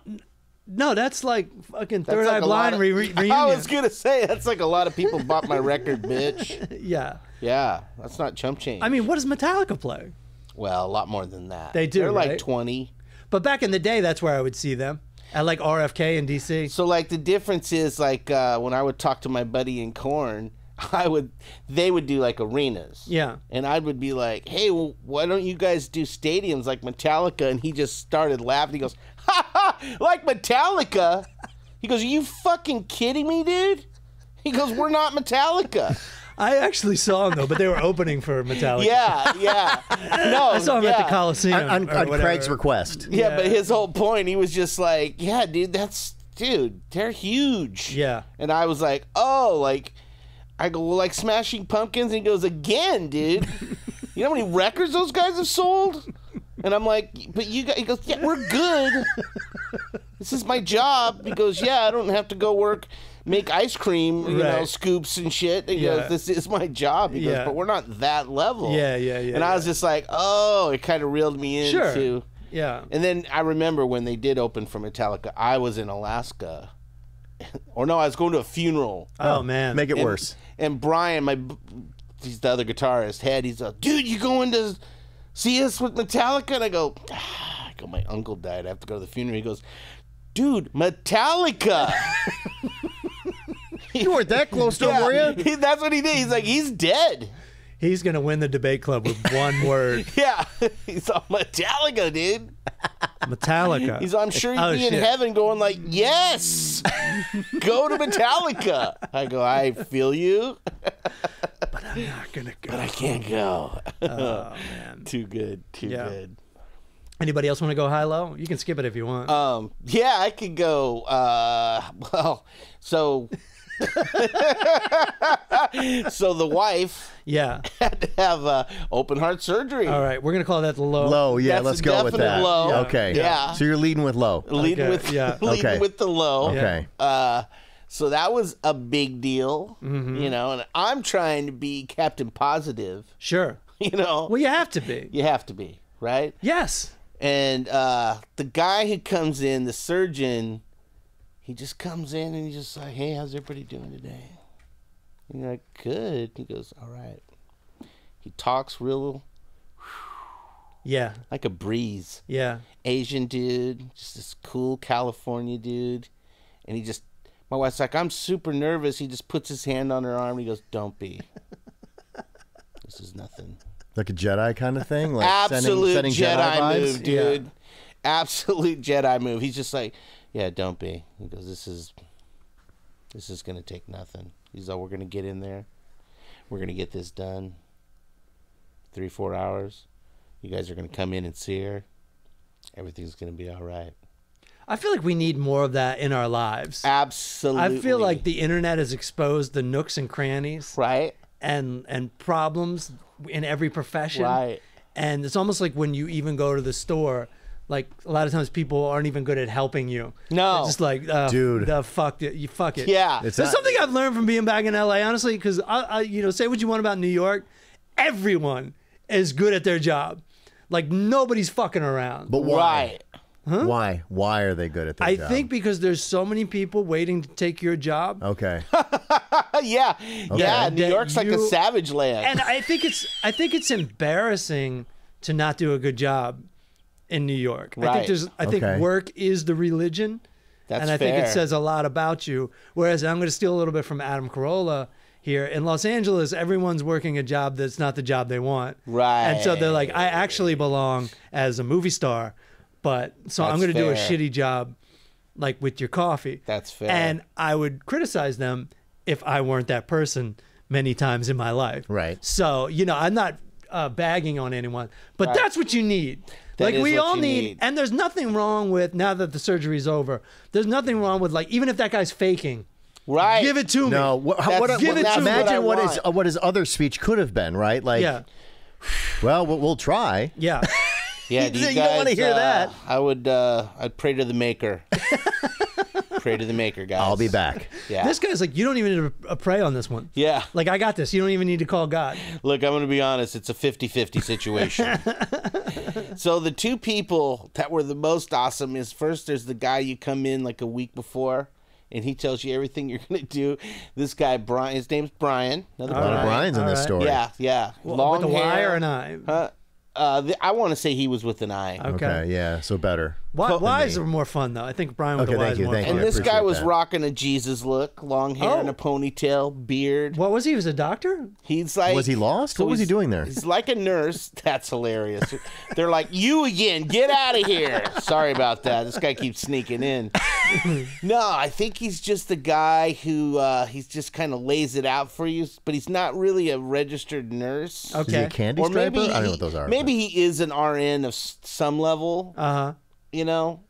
No, that's like fucking Third Eye Blind of- re- re- reunion. <laughs> I was gonna say that's like a lot of people bought my record, <laughs> bitch. yeah. Yeah, that's not chump change. I mean, what does Metallica play? well, a lot more than that. They do, They're like twenty. But back in the day, that's where I would see them at like RFK in DC. So like the difference is like uh, when I would talk to my buddy in Korn, <laughs> I would they would do like arenas. Yeah. And I would be like, "Hey, well, why don't you guys do stadiums like Metallica?" And he just started laughing. He goes, "Ha ha! Like Metallica?" He goes, "Are you fucking kidding me, dude?" He goes, "We're not Metallica." <laughs> I actually saw them though, but they were opening for Metallica. yeah, yeah. No, <laughs> I saw them yeah. at the Coliseum. on, on, on. Craig's request. Yeah, Yeah. but his whole point, he was just like, "Yeah, dude, that's dude, they're huge." Yeah. And I was like, "Oh, like." I go, well, like Smashing Pumpkins, and he goes, again, dude. you know how many records those guys have sold? And I'm like, but you guys, he goes, yeah, we're good. this is my job. He goes, yeah, I don't have to go work, make ice cream, you know, scoops and shit. He Yeah. goes, this is my job. He Yeah. goes, but we're not that level. Yeah, yeah, yeah, And I was just like, oh, it kind of reeled me Sure. into. Yeah. And then I remember when they did open for Metallica, I was in Alaska. <laughs> or no, I was going to a funeral. Oh, man. Make it And- worse. And Brian, my he's the other guitarist, head, he's like, dude, you going to see us with Metallica? And I go, ah, I go, my uncle died. I have to go to the funeral. He goes, dude, Metallica. <laughs> You weren't that close to him, <laughs> were you? He- that's what he did. He's like, he's dead. He's gonna win the debate club with <laughs> one word: Yeah, <laughs> he's on Metallica, dude. Metallica. <laughs> He's, I'm sure he'd Oh, be in shit. heaven going like, yes, go to Metallica. I go, I feel you, But I'm not gonna go. but I can't go. Oh man. too good, too Yeah. good. Anybody else want to go high low? You can skip it if you want. Um, yeah, I could go. Uh, well, so, <laughs> so the wife yeah. <laughs> had to have uh, open heart surgery. All right. We're gonna call that the low. Low, yeah, That's let's go with that. low. Yeah. Okay. Yeah. So you're leading with low. Leading Okay, with yeah. <laughs> leading Okay. with the low. Okay. Uh, so that was a big deal, Mm-hmm. you know. And I'm trying to be Captain Positive, Sure. you know. Well, you have to be. you have to be right. Yes. And uh, the guy who comes in, the surgeon, he just comes in and he's just like, "Hey, how's everybody doing today?" And you're like, "Good." He goes, "All right." He talks real Yeah. like a breeze. Yeah. Asian dude, just this cool California dude, and he just. My wife's like, "I'm super nervous." He just puts his hand on her arm. and He goes, "Don't be." <laughs> this is nothing. Like a Jedi kind of thing? Like absolute sending, sending Jedi, Jedi, vibes? move, dude. Absolute Jedi move. He's just like, yeah, don't be. He goes, this is, this is gonna take nothing. He's like, we're gonna get in there. We're gonna get this done. Three, four hours. You guys are gonna come in and see her. Everything's gonna be all right. I feel like we need more of that in our lives. Absolutely. I feel like the internet has exposed the nooks and crannies right, and and problems in every profession. right. And it's almost like when you even go to the store, like a lot of times people aren't even good at helping you. No. They're just like, uh, Dude. the fuck it, you fuck it. Yeah. It's There's not- something I've learned from being back in LA, honestly, because I, I, you know, say what you want about New York, everyone is good at their job. Like nobody's fucking around. But why? Right. Why? Why are they good at their I job? think because there's so many people waiting to take your job. Okay. <laughs> yeah. Yeah. New That York's like a savage land. and I think it's I think it's embarrassing to not do a good job in New York. I think there's I think Okay. work is the religion. That's and I think it says a lot about you. Whereas I'm going to steal a little bit from Adam Carolla here in Los Angeles. Everyone's working a job that's not the job they want, Right. And so they're like, I actually belong as a movie star, but so I'm going to do a shitty job, like with your coffee. That's fair. And I would criticize them if I weren't that person many times in my life. Right. So, you know, I'm not uh, bagging on anyone, but Right. that's what you need. That like is we what all you need, need. and there's nothing wrong with now that the surgery's over. There's nothing wrong with like even if that guy's faking, Right. give it to me. No, what, That's- what, give what- it to me. imagine That's what what his uh, what his other speech could have been, right? Like, Yeah, well, we'll, we'll try. yeah. <laughs> Yeah, do you, You don't wanna hear uh, that. I would. Uh, I'd pray to the Maker. <laughs> pray to the Maker, guys. I'll be back. Yeah. This guy's like, you don't even need to pray on this one. yeah. Like I got this. You don't even need to call God. Look, I'm going to be honest. It's a 50-50 situation. <laughs> so the two people that were the most awesome is first. There's the guy you come in like a week before, and he tells you everything you're going to do. This guy, Brian. His name's Brian. Another A lot of Brian's in this right. story. Yeah, yeah. Well, Long with a Y hair. or an I. Huh? Uh, the, I want to say he was with an eye. Okay. Okay. Yeah. So better. Why, Cool. Y's are more fun though. I think Brian with Okay, the Y is you, more thank fun. And this guy was that. rocking a Jesus look, long hair Oh. and a ponytail, beard. What was he? He was a doctor? He's like, Was he lost? so What was he doing there? He's like a nurse. <laughs> That's hilarious. They're like, you again, get out of here. <laughs> Sorry about that. This guy keeps sneaking in. <laughs> no, I think he's just the guy who uh, he's just kind of lays it out for you, but he's not really a registered nurse. Is he Okay. a candy Or striper? maybe I don't know what those are. Maybe he is an RN of some level. Uh huh. You know,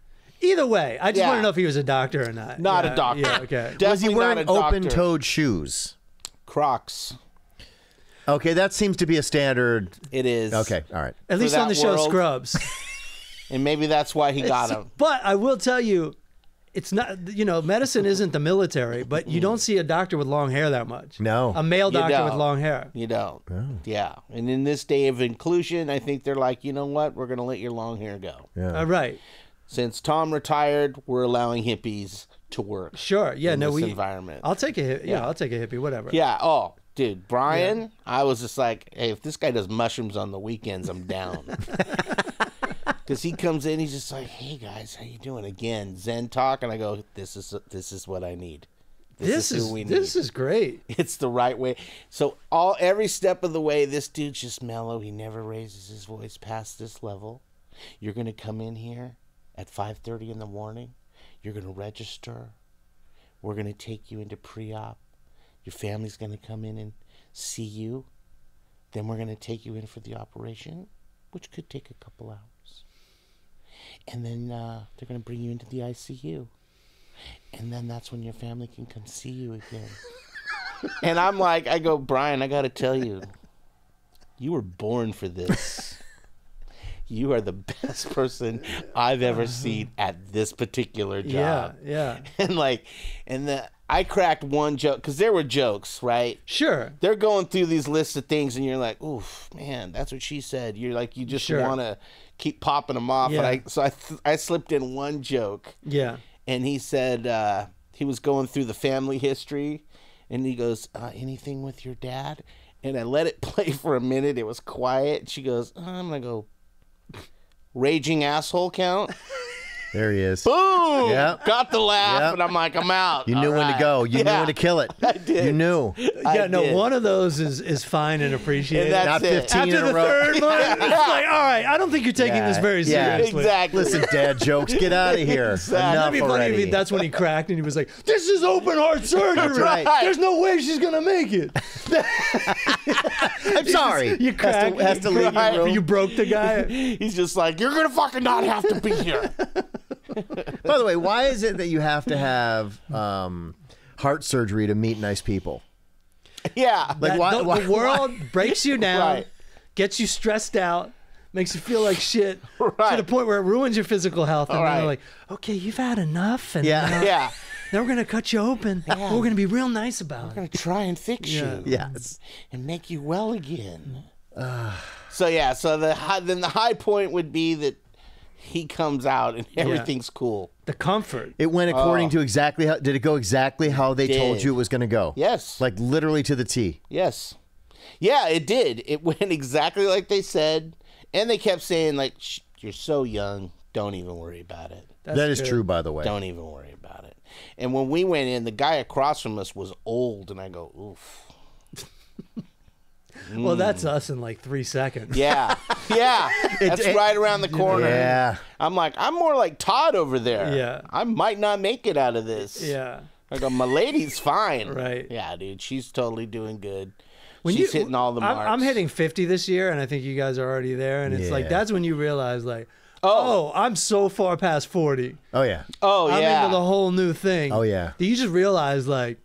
Either way, I just Yeah. want to know if he was a doctor or not. Not a doctor. Yeah, okay. but <laughs> was he definitely wearing not a doctor. open-toed shoes? Crocs? Okay, that seems to be a standard. It is. Okay, all right. At least on that the show Scrubs. <laughs> and maybe that's why he got him. but I will tell you, it's not. You know, medicine isn't the military, but you don't see a doctor with long hair that much. No. A male doctor with long hair. You don't. Oh. Yeah. And in this day of inclusion, I think they're like, you know what? We're going to let your long hair go. Yeah. All right. Since Tom retired, we're allowing hippies to work. Sure. Yeah. in no, this we. environment. I'll take a hip. Yeah, Yeah. I'll take a hippie. Whatever. yeah. Oh, dude, Brian, I was just like, hey, if this guy does mushrooms on the weekends, I'm down. <laughs> Because he comes in, he's just like, hey guys, how you doing? Again, Zen talk, and I go, this is this is what I need. This who is we this is great. <laughs> it's the right way. So all every step of the way, this dude's just mellow. He never raises his voice past this level. You're gonna come in here at five thirty in the morning. You're gonna register. We're gonna take you into pre-op. Your family's gonna come in and see you. Then we're gonna take you in for the operation, which could take a couple hours. And then uh, they're gonna bring you into the ICU. And then that's when your family can come see you again. <laughs> and I'm like, I go, Brian, I got to tell you, you were born for this. You are the best person I've ever seen at this particular job. Yeah. job. Yeah. <laughs> And like, and the I cracked one joke because there were jokes, right? Sure. They're going through these lists of things, and you're like, "Oof, man, that's what she said." You're like, you just Sure. want to keep popping them off. Yeah. And I, so I, th- I slipped in one joke, Yeah. and he said uh, he was going through the family history, and he goes, uh, "Anything with your dad?" And I let it <laughs> play for a minute. It was quiet. She goes, "I'm gonna go." Raging asshole count. <laughs> There he is. Boom! Yep. Got the laugh, Yep. and I'm like, I'm out. You knew All when to go. You knew when to kill it. <laughs> I did. You knew. I yeah. No. did. One of those is is fine and appreciated. And Not that's it. 15 After in the a row. third one, it's like, all right, I don't think you're taking Yeah, this very yeah. seriously. Exactly. Listen, dad jokes. Get out of here. <laughs> Exactly. Enough That'd be funny already. if he, that's when he cracked and he was like, "This is open heart <laughs> surgery. right. There's no way she's gonna make it." I'm sorry. You has cracked. to, has to leave Right. your room. You broke the guy. He's just like, you're gonna fucking not have to be here. <laughs> By the way, why is it that you have to have um, heart surgery to meet nice people? yeah. Like That- why? the, why the world breaks you <laughs> down, Right. gets you stressed out, makes you feel like shit <laughs> to the point where it ruins your physical health. And All then they're right. like, "Okay, you've had enough, and Yeah. uh, yeah. now we're gonna cut you open. We're gonna be real nice about I'm it." gonna try and fix Yeah. you. Yes. And make you well again. so yeah, so the high, then the high point would be that he comes out and everything's cool. The comfort. It went according to oh. exactly how. Did it go exactly how they told Oh. Did. you it was going to go? Yes. Like literally to the T. Yes. Yeah, it did. It <laughs> went exactly like they said, and they kept saying like, "You're so young. Don't even worry about it. That's that is good. true, by the way. Don't even worry about it." And when we went in, the guy across from us was old, and I go, "Oof." <laughs> Well, that's hmm. us in like three seconds. Yeah, <laughs> yeah, that's it- right around the corner. Yeah. I'm like, I'm more like Todd over there. Yeah. I might not make it out of this. Yeah. I go, my lady's fine. Right. Yeah, dude, she's totally doing good. when She's hitting all the I'm, I'm hitting 50 this year, and I think you guys are already there. And it's like Yeah. that's when you realize, like, oh, oh I'm so far past 40. Oh yeah. Oh yeah. I'm yeah. into the whole new thing. Oh, yeah. That you just realize, like,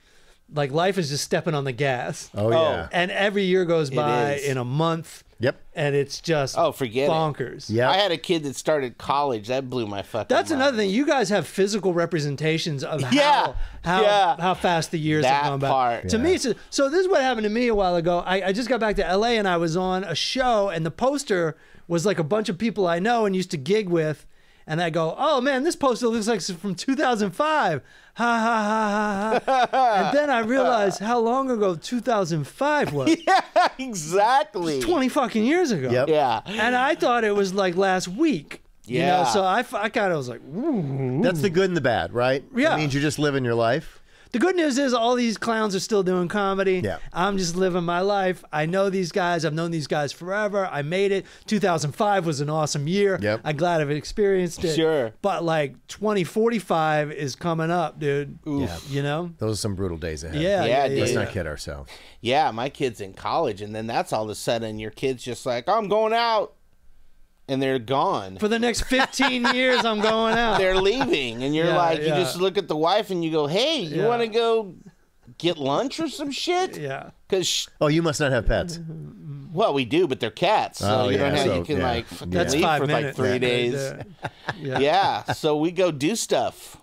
like life is just stepping on the gas. Oh, oh. yeah. And every year goes by is. in a month, Yep. and it's just Oh, forget it. bonkers. Yeah. I had a kid that started college. That blew my fucking. That's mind. another thing. You guys have physical representations of how Yeah, how yeah. how fast the years That have gone by. part. To Yeah. me, it's so this is what happened to me a while ago. I, I just got back to LA and I was on a show and the poster was like a bunch of people I know and used to gig with. And I go, oh man, this poster looks like it's from 2005. Ha ha ha ha ha. and <laughs> then I realized how long ago 2005 was. <laughs> Yeah, exactly. 20 fucking years ago. Yep. Yeah. And I thought it was like last week. You know, Yeah. so I kind of was like, ooh. That's the good and the bad, right? Yeah. It means you're just living your life. The good news is all these clowns are still doing comedy. Yeah. I'm just living my life. I know these guys. I've known these guys forever. I made it. 2005 was an awesome year. Yep. I'm glad I've experienced it. Sure. But like 2045 is coming up, dude. Yeah. You know? Those are some brutal days ahead. Yeah. Yeah, yeah, Let's dude. not kid ourselves. Yeah, my kid's in college, and then that's all of a sudden your kid's just like, I'm going out, and they're gone. For the next 15 <laughs> years, I'm going out. They're leaving, and you're Yeah, like, yeah. you just look at the wife and you go, Hey, you Yeah. want to go get lunch or some shit? Yeah. Because Oh, you must not have pets. well, we do, but they're cats, so Oh, you don't yeah, have so, you can yeah. like fucking That's leave five for minutes. like three right days. Yeah. Yeah, so we go do stuff.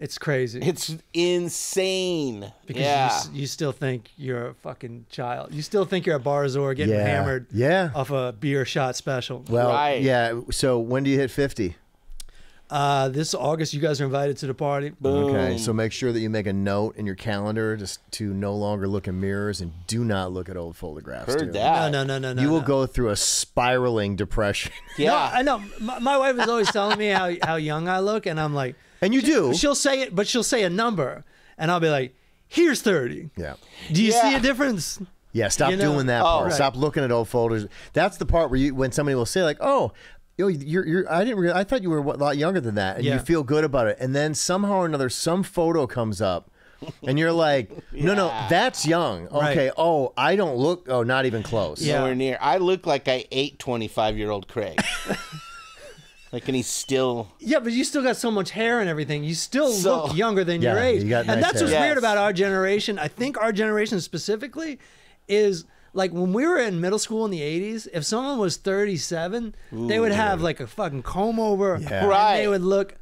It's crazy. It's insane. because yeah. you, you still think you're a fucking child. You still think you're at Barzor getting Yeah. hammered Yeah. off a beer shot special. Well, Right. yeah. So when do you hit 50? Uh, this August, you guys are invited to the party. Boom. Okay, so make sure that you make a note in your calendar just to no longer look in mirrors and do not look at old photographs. Heard dude. that. No, no, no, no, no. You will no. go through a spiraling depression. Yeah. No, I know. My, my wife is always telling me how how young I look, and I'm like, And you do. she'll say it, but she'll say a number, and I'll be like, "Here's 30. Yeah. Do you see a difference?" Yeah, stop You know- doing that Oh, part. right. Stop looking at old folders. That's the part where you when somebody will say like, "Oh, yo, you're you're I didn't realize, I thought you were a lot younger than that." And Yeah. you feel good about it. And then somehow or another some photo comes up and you're like, <laughs> "No, no, that's young." Right. Okay. Oh, I don't look oh, not even close. Yeah. Nowhere near. I look like I ate 25 year old Craig. <laughs> like, and he's still. Yeah, but you still got so much hair and everything. You still So- look younger than Yeah, your age. you got and nice that's what's hair. weird about our generation. I think our generation specifically is like when we were in middle school in the 80s, if someone was 37, they would have like a fucking comb over. Yeah. and Right. They would look.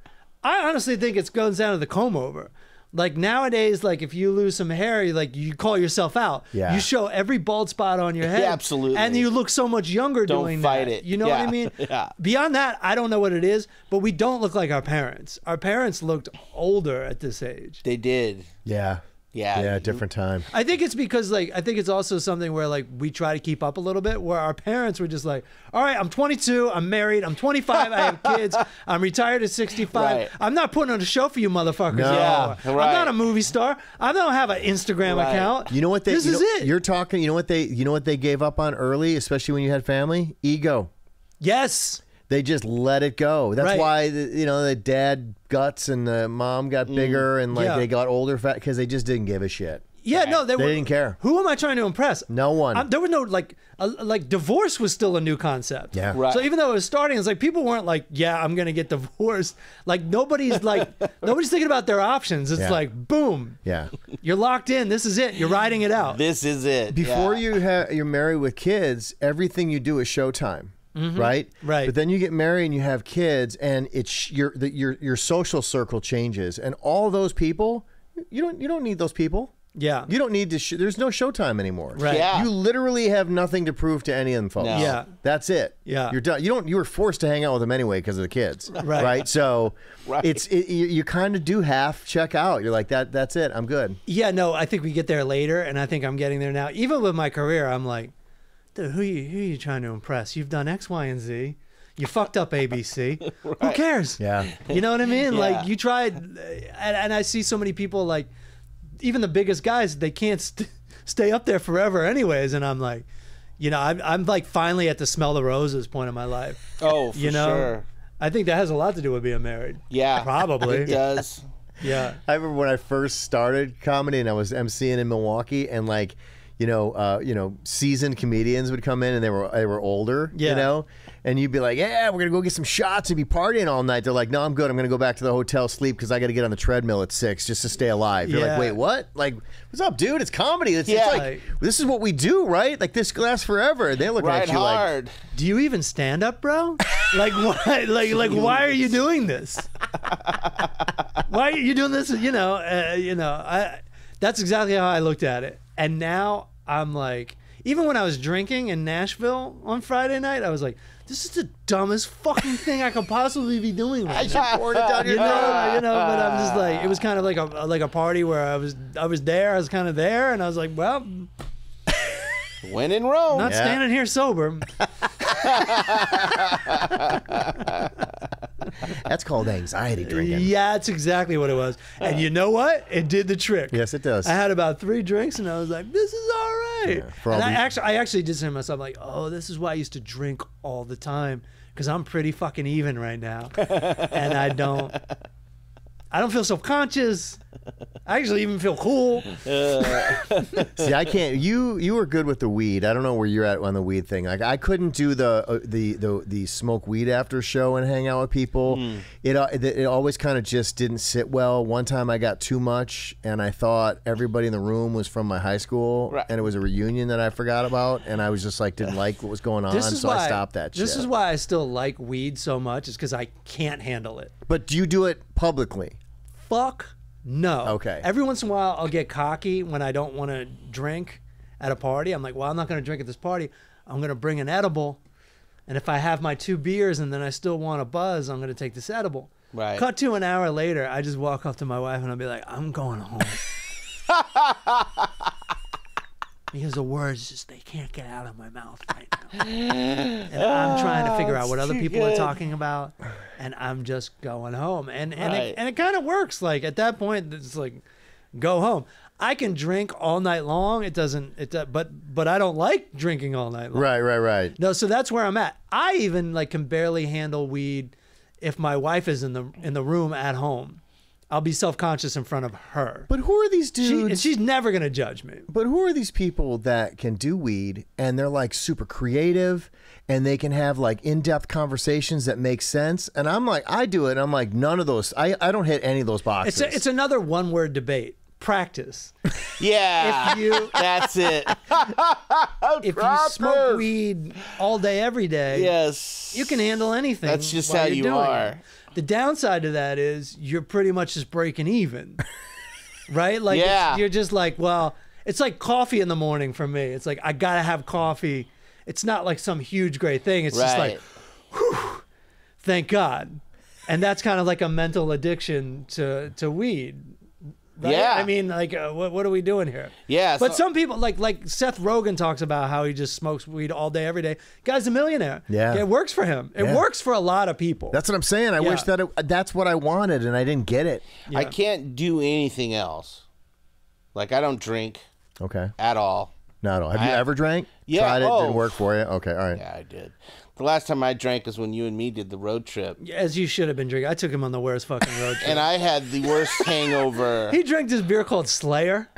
I honestly think it goes down to the comb over. Like nowadays, like if you lose some hair, you like you call yourself out. Yeah. You show every bald spot on your <laughs> head. absolutely. And you look so much younger Don't doing fight that. it. You know what I mean? <laughs> Yeah. Beyond that, I don't know what it is, but we don't look like our parents. Our parents looked older at this age. They did. Yeah. Yeah. Yeah, different time. I think it's because like I think it's also something where like we try to keep up a little bit where our parents were just like, "All right, I'm 22, I'm married, I'm 25, I have <laughs> kids, I'm retired at 65. Right. I'm not putting on a show for you motherfuckers No. anymore. Yeah, I'm not a movie star. I don't have an Instagram Right. account. You know what they This you is know- it. You're talking, you know what they you know what they gave up on early, especially when you had family? Ego. yes. They just let it go. That's Right. why the, you know the dad guts and the mom got bigger and like Yeah. they got older fat because they just didn't give a shit. Yeah, no, they, They were, didn't care. Who am I trying to impress? No one. Um, there was no like, uh, like divorce was still a new concept. Yeah. Right. So even though it was starting, it's like people weren't like, "Yeah, I'm gonna get divorced." Like nobody's like, <laughs> nobody's thinking about their options. It's Yeah. like, boom, yeah. you're locked in. This is it. You're riding it out. This is it. Before yeah. you have you're married with kids, everything you do is showtime. Right, Mm-hmm. Right. But then you get married and you have kids, and it's your the, your your social circle changes, and all those people, you don't you don't need those people. yeah. You don't need to. Sh- there's no showtime anymore. Right. Yeah. You literally have nothing to prove to any of them folks. No. Yeah. That's it. Yeah. You're done. You don't. You were forced to hang out with them anyway because of the kids. <laughs> Right. Right. So <laughs> Right. it's it, you, you kind of do half check out. You're like that. That's it. I'm good. Yeah, no, I think we get there later, and I think I'm getting there now. Even with my career, I'm like, dude, who you who you trying to impress? You've done X, Y, and Z. You fucked up ABC. <laughs> Who cares? Yeah. You know what I mean? Yeah. Like you tried, and, and I see so many people like, even the biggest guys, they can't st- stay up there forever, anyways. And I'm like, you know, I'm I'm like finally at the smell the roses point in my life. Oh, for You know, sure. I think that has a lot to do with being married. Yeah. Probably. It does. Yeah. I remember when I first started comedy and I was emceeing in Milwaukee and like you know, uh, you know, seasoned comedians would come in and they were they were older, Yeah. you know, and you'd be like, yeah, we're gonna go get some shots and be partying all night. They're like, no, I'm good. I'm gonna go back to the hotel, sleep because I got to get on the treadmill at six just to stay alive. You're Yeah. like, wait, what? Like, what's up, dude? It's comedy. It's, it's Yeah. like Like- this is what we do, right? Like this lasts forever. They look looking Ride at you like, hard. Do you even stand up, bro? Like <laughs> why? Like like why are you doing this? <laughs> why are you doing this? You know, uh, you know. I that's exactly how I looked at it. And now I'm like, even when I was drinking in Nashville on Friday night, I was like, this is the dumbest fucking thing I could possibly be doing. Right now. <laughs> poured it down your you know, you know, but I'm just like, it was kind of like a like a party where I was I was there, I was kind of there, and I was like, well, When in Rome. not Yeah. standing here sober. <laughs> That's called anxiety drinking. Yeah, that's exactly what it was. And you know what? It did the trick. Yes, it does. I had about three drinks, and I was like, "This is all right." Yeah, and I actually, I actually did say to myself, like, "Oh, this is why I used to drink all the time because I'm pretty fucking even right now, <laughs> and I don't, I don't feel self conscious. I actually even feel cool. <laughs> See, I can't. You you were good with the weed. I don't know where you're at on the weed thing. Like I couldn't do the uh, the, the the smoke weed after show and hang out with people. Hmm. It uh, it, always kind of just didn't sit well. One time I got too much, and I thought everybody in the room was from my high school, Right. and it was a reunion that I forgot about, and I was just like didn't like what was going on, This is so why I stopped that. This shit. is why I still like weed so much, is because I can't handle it. But do you do it publicly? Fuck no. Okay. Every once in a while, I'll get cocky when I don't want to drink at a party. I'm like, well, I'm not going to drink at this party. I'm going to bring an edible. And if I have my two beers and then I still want a buzz, I'm going to take this edible. Right. Cut to an hour later, I just walk up to my wife and I'll be like, I'm going home. <laughs> because the words just, they can't get out of my mouth right now. <laughs> and I'm trying to figure out what other people are talking about. And I'm just going home. And, and, Right. it, and it kind of works. Like at that point, it's like, go home. I can drink all night long. It doesn't, it, do- but, but I don't like drinking all night long. Right, right, right. No, so that's where I'm at. I even like can barely handle weed if my wife is in the in the room at home. I'll be self conscious in front of her. But who are these she, dudes? and she's never gonna judge me. But who are these people that can do weed and they're like super creative and they can have like in-depth conversations that make sense? And I'm like, I do it. And I'm like, none of those. I, I don't hit any of those boxes. It's a, it's another one word debate. Practice. Yeah. If you <laughs> That's it. <laughs> if you smoke weed all day every day, Yes. you can handle anything. That's just while how you're you doing are. it. The downside to that is you're pretty much just breaking even, <laughs> right? Like Yeah. you're just like, well, it's like coffee in the morning for me. It's like I gotta have coffee. It's not like some huge great thing. It's just like, Right. thank God, and that's kind of like a mental addiction to to weed. Right? Yeah. I mean, like, uh, what, what are we doing here? Yeah, But so- some people, like like Seth Rogen talks about how he just smokes weed all day, every day. Guy's a millionaire. Yeah. It works for him. It Yeah. works for a lot of people. That's what I'm saying. I Yeah. wish that it, that's what I wanted and I didn't get it. I Yeah. can't do anything else. Like I don't drink Okay. at all. Not at all. Have you I- ever drank? Yeah, Tried it, oh. didn't work for you? Okay, all right. Yeah, I did. The last time I drank is when you and me did the road trip, As you should have been drinking. I took him on the worst fucking road <laughs> trip. and I had the worst <laughs> hangover. he drank this beer called Slayer.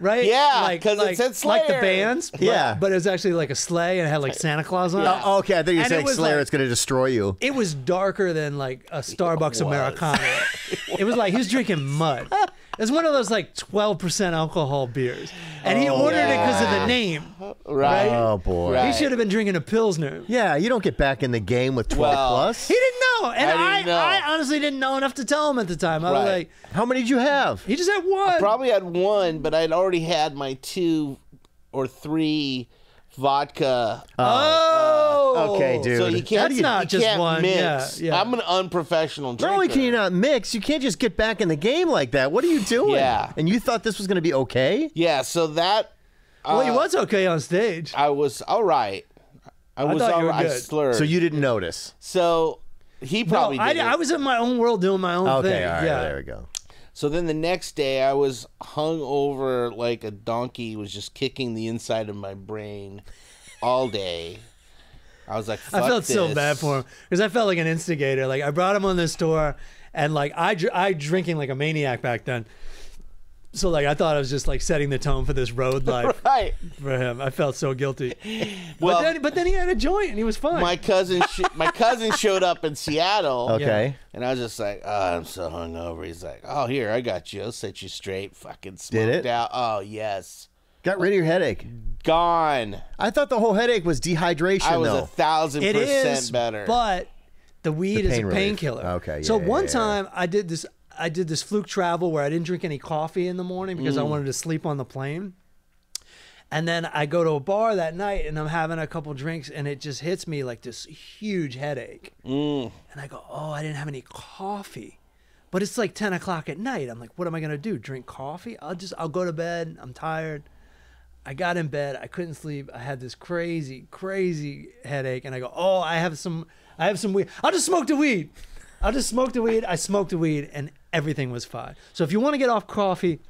Right? Yeah, 'cause it like, said Like the bands. but- Yeah. But it was actually like a sleigh and it had like Santa Claus on it. Oh, okay, I thought you were And it saying Slayer, like- it's going to destroy you. It was darker than like a Starbucks was. Americano. <laughs> it was like he was drinking mud. It's one of those like 12% alcohol beers. And he oh, ordered it because of the name. right. Oh, boy. Right. He should have been drinking a Pilsner. Yeah, you don't get back in the game with 12 Well- plus. He didn't know. And I I, didn't know. I honestly didn't know enough to tell him at the time. I was like, How many did you have? he just had one. Probably had one, but I'd already had my two or three vodka. oh. Okay, dude. so you can't. That's not you just one, Mix. yeah, yeah. I'm an unprofessional drinker. Not only can you not mix, you can't just get back in the game like that. What are you doing? Yeah. And you thought this was going to be okay? Yeah. So that. Well, he uh, was okay on stage. I was all right. I was thought you were right. I slurred. So you didn't notice. So he No, probably I, did. it. I was in my own world doing my own Okay, thing. all right, yeah. there we go. So then the next day, I was hung over like a donkey, was just kicking the inside of my brain all day. I was like, I felt so bad for him because I felt like an instigator. Like I brought him on this tour, and like I I drinking like a maniac back then, So like I thought I was just like setting the tone for this road <laughs> life Right. for him. I felt so guilty. Well, but then but then he had a joint and he was fine. my cousin, sh- my cousin showed up in Seattle. Okay. And I was just like, oh, I'm so hungover. He's like, oh, here, I got you. I'll set you straight. Fucking smoked it? out. Oh, yes. Got rid of your headache. Gone. I thought the whole headache was dehydration, I was though. a thousand It percent is better. But the weed The is pain a relief. painkiller. Okay, So yeah, one yeah, yeah. time I did this. I did this fluke travel where I didn't drink any coffee in the morning because Mm. I wanted to sleep on the plane. And then I go to a bar that night and I'm having a couple drinks and it just hits me like this huge headache. Mm. And I go, oh, I didn't have any coffee. But it's like 10 o'clock at night. I'm like, what am I going to do? Drink coffee? I'll just, I'll go to bed. I'm tired. I got in bed. I couldn't sleep. I had this crazy, crazy headache. And I go, oh, I have some, I have some weed. I'll just smoke the weed. I'll just smoke the weed. I smoked the weed and everything was fine. So if you want to get off coffee,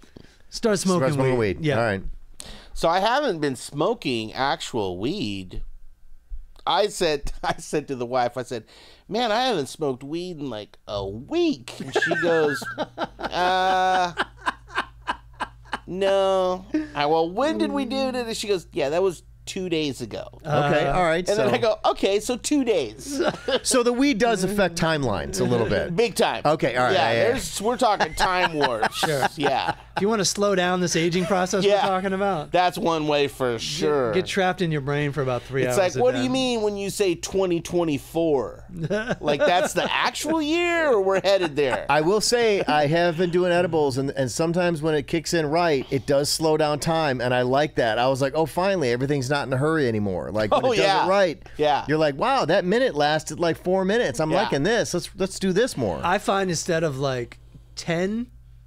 start smoking, Start smoking weed. weed. Yeah. All right. So I haven't been smoking actual weed. I said <laughs> I said to the wife, I said, Man, I haven't smoked weed in like a week. And she goes, <laughs> uh No. I well, when did we do it? And she goes, Yeah, that was two days ago. Okay. Uh, all right. and so, then I go, Okay, so two days. <laughs> so the weed does affect timelines a little bit. Big time. Okay, all right, Yeah, yeah, yeah. there's we're talking time <laughs> wars. Sure. Yeah. If you want to slow down this aging process Yeah. we're talking about, That's one way for sure. get trapped in your brain for about three It's hours. like, a what do you mean when you say 2024? <laughs> like that's the actual year, or we're headed there? I will say I have been doing edibles, and, and sometimes when it kicks in right, it does slow down time, and I like that. I was like, oh, finally, everything's not in a hurry anymore. Like when Oh, it does yeah. it right, Yeah. you're like, wow, that minute lasted like four minutes. I'm Yeah. liking this. Let's let's do this more. I find instead of like 10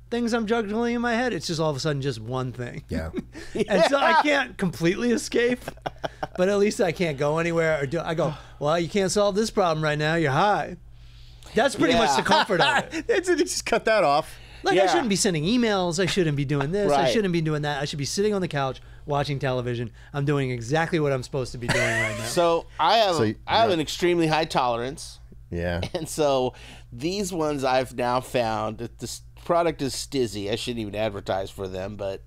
things I'm juggling in my head, it's just all of a sudden just one thing. yeah. <laughs> And so I can't completely escape, but at least I can't go anywhere or do I go, well, you can't solve this problem right now. You're high. That's pretty much the comfort of it. <laughs> it's, just cut that off. Like I shouldn't be sending emails. I shouldn't be doing this. I shouldn't be doing that. I should be sitting on the couch watching television. I'm doing exactly what I'm supposed to be doing right now. So I have So you- I have an extremely high tolerance, Yeah. and so these ones I've now found that this product is STIIIZY. I shouldn't even advertise for them, but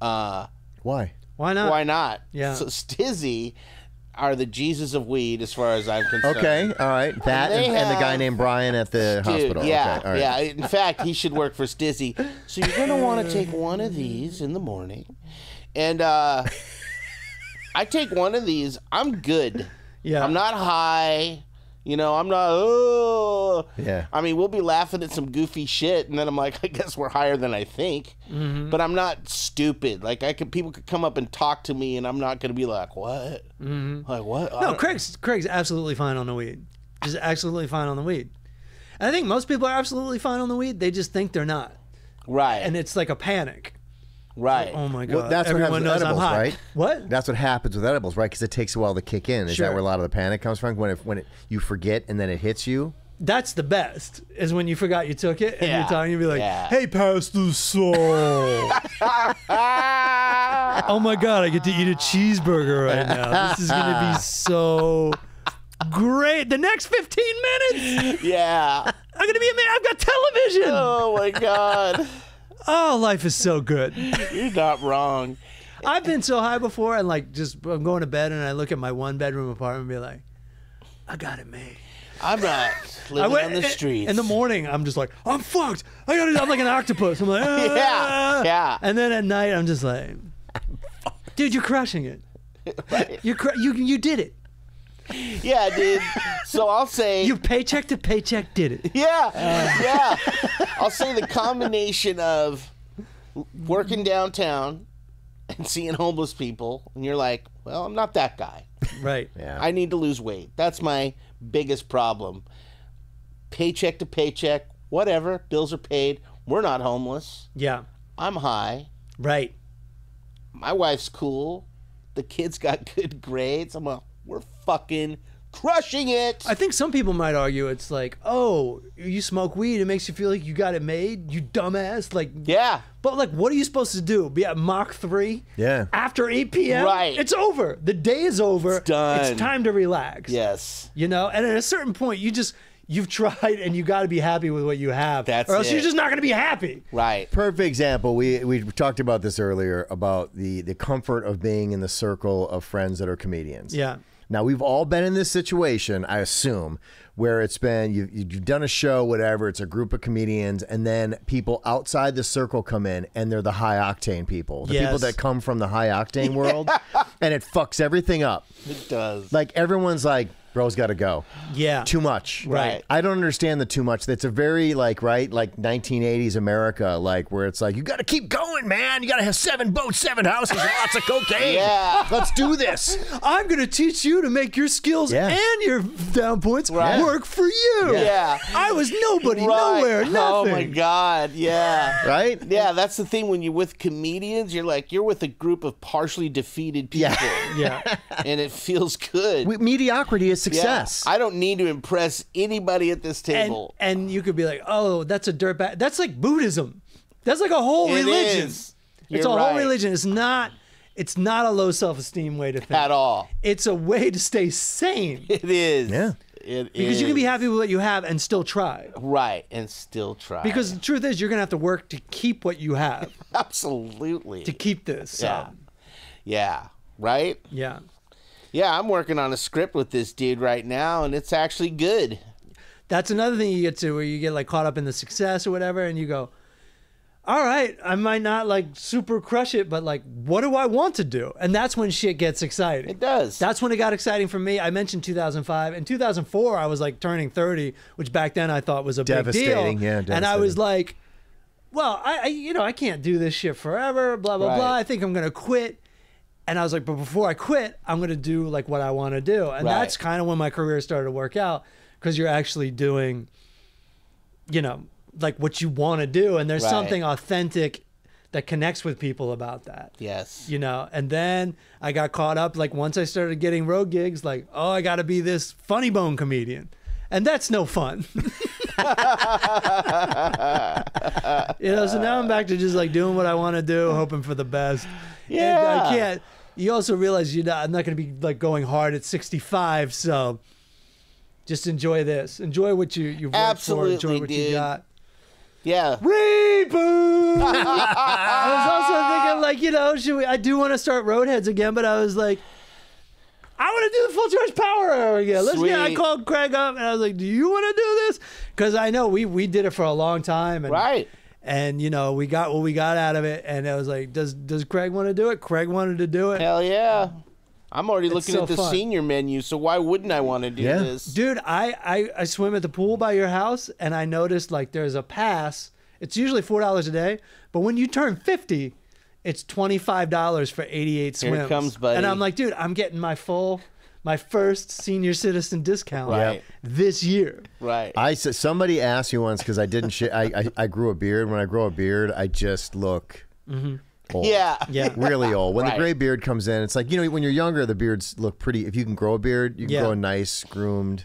uh, Why? Why not? why not? Yeah. So STIIIZY are the Jesus of weed, as far as I'm concerned. Okay. All right. That They and, and the guy named Brian at the Dude, hospital. yeah, Okay. All right. yeah. In fact, he should work for STIIIZY. So you're gonna <laughs> want to take one of these in the morning, and uh, I take one of these. I'm good. Yeah. I'm not high. You know, I'm not. Oh. Yeah. I mean, we'll be laughing at some goofy shit, and then I'm like, <laughs> I guess we're higher than I think. Mm-hmm. But I'm not stupid. Like I could, people could come up and talk to me, and I'm not gonna be like, what? Mm-hmm. Like what? No, Craig's Craig's absolutely fine on the weed. Just absolutely fine on the weed. And I think most people are absolutely fine on the weed. They just think they're not, Right. and it's like a panic. right. Oh my god! Well, that's what Everyone happens knows with I'm edibles, high. right? What? That's what happens with edibles, right? Because it takes a while to kick in. Is Sure. that where a lot of the panic comes from? When it, when it, you forget and then it hits you? That's the best. Is when you forgot you took it and Yeah. you're talking. you'd be like, Yeah. "Hey, pass the salt." Ah! oh my god! I get to eat a cheeseburger right now. This is gonna be so great. The next 15 minutes, yeah. I'm gonna be a man. I've got television. Oh my god. Oh, life is so good. You're not wrong. I've been so high before, and like just I'm going to bed, and I look at my one bedroom apartment, and be like, I got it made. I'm not I living went on the streets. in the morning. I'm just like, I'm fucked. I got it. I'm like an octopus. I'm like, <laughs> Yeah, "Ah." yeah. And then at night, I'm just like, dude, you're crushing it. <laughs> You cr- you you did it. Yeah, dude. So I'll say You paycheck to paycheck did it. Yeah, yeah. I'll say the combination of working downtown and seeing homeless people, and you're like, well, I'm not that guy. Right. Yeah. I need to lose weight. That's my biggest problem. Paycheck to paycheck, whatever. Bills are paid. We're not homeless. Yeah. I'm high. Right. My wife's cool. The kids got <laughs> good grades. I'm like, we're fucking crushing it. I think some people might argue it's like, oh, you smoke weed, it makes you feel like you got it made, you dumbass. Like, yeah. But like, what are you supposed to do? Be at Mach three? Yeah. After eight p.m. Right. It's over. The day is over. It's done. It's time to relax. Yes. You know, and at a certain point, you just you've tried and you got to be happy with what you have. That's or else it. you're just not going to be happy. Right. Perfect example. We we talked about this earlier about the the comfort of being in the circle of friends that are comedians. Yeah. Now we've all been in this situation, I assume, where it's been you've, you've done a show, whatever. It's a group of comedians, and then people outside the circle come in, and they're the high octane people, the people that come from the high octane world, <laughs> and it fucks everything up. It does. Like everyone's like, "Bro's got to go." Yeah. Too much. Right. I don't understand the too much. That's a very like right like 1980s America like where it's like you got to keep going, man. You got to have seven boats, seven houses, lots of cocaine. <laughs> Yeah. Let's do this. I'm going to teach you to make your skills Yeah. and your down points Right. work for you. Yeah. I was nobody, Right. nowhere, nothing. Oh my god. Yeah. Right? Yeah, that's the thing when you're with comedians, you're like you're with a group of partially defeated people. Yeah. <laughs> Yeah. and it feels good. We- mediocrity is Yeah. success. I don't need to impress anybody at this table. and you could be like, oh, that's a dirtbag. That's like Buddhism. That's like a whole It religion. is. It's You're a whole religion. It's not. It's not a low self-esteem way to think. At all. It's a way to stay sane <laughs> It is. Yeah. It because you can be happy with what you have and still try. Right, and still try. Because the truth is, you're gonna have to work to keep what you have <laughs> absolutely. to keep this. So, yeah. Um, yeah. Right? yeah. Yeah, I'm working on a script with this dude right now and it's actually good. That's another thing you get to where you get like caught up in the success or whatever, and you go, "All right, I might not like super crush it, but like, what do I want to do?" And that's when shit gets exciting. It does. That's when it got exciting for me. I mentioned 2005. In 2004, I was like turning 30, which back then I thought was a big deal. yeah, and I was like, well, I, I you know I can't do this shit forever. Blah blah blah. I think I'm gonna quit. And I was like, but before I quit, I'm gonna do like what I want to do, and Right. that's kind of when my career started to work out because you're actually doing, you know, like what you want to do, and there's Right. something authentic that connects with people about that yes. you know and then i got caught up like once i started getting road gigs like oh i gotta be this funny bone comedian and that's no fun <laughs> you know so now i'm back to just like doing what i want to do hoping for the best and Yeah. i can't you also realize you're not i'm not gonna be like going hard at 65 so just enjoy this enjoy what you you've worked for enjoy Absolutely, what you got Yeah. Reboot. <laughs> I was also thinking, like, you know, should we? I do want to start Roadheads again, but I was like, I want to do the full charge power hour again. Let's get. I called Craig up and I was like, Do you want to do this? Because I know we we did it for a long time, and Right. And you know we got what we got out of it, and I was like, Does Does Craig want to do it? Craig wanted to do it. Hell yeah. I'm already looking so at the fun. senior menu, so why wouldn't I want to do Yeah. this? Dude, I, I I swim at the pool by your house, and I noticed like there's a pass. It's usually four dollars a day, but when you turn fifty, it's twenty five dollars for eighty eight swims Here it comes, buddy. And I'm like, dude, I'm getting my full, my first senior citizen discount Right. this year. Right. I said somebody asked me once because I didn't. Sh- I, I I grew a beard. When I grow a beard, I just look mm-hmm. old. yeah. Yeah. <laughs> really old. When Right. the gray beard comes in, it's like you know when you're younger, the beards look pretty. If you can grow a beard, you can Yeah. grow a nice groomed,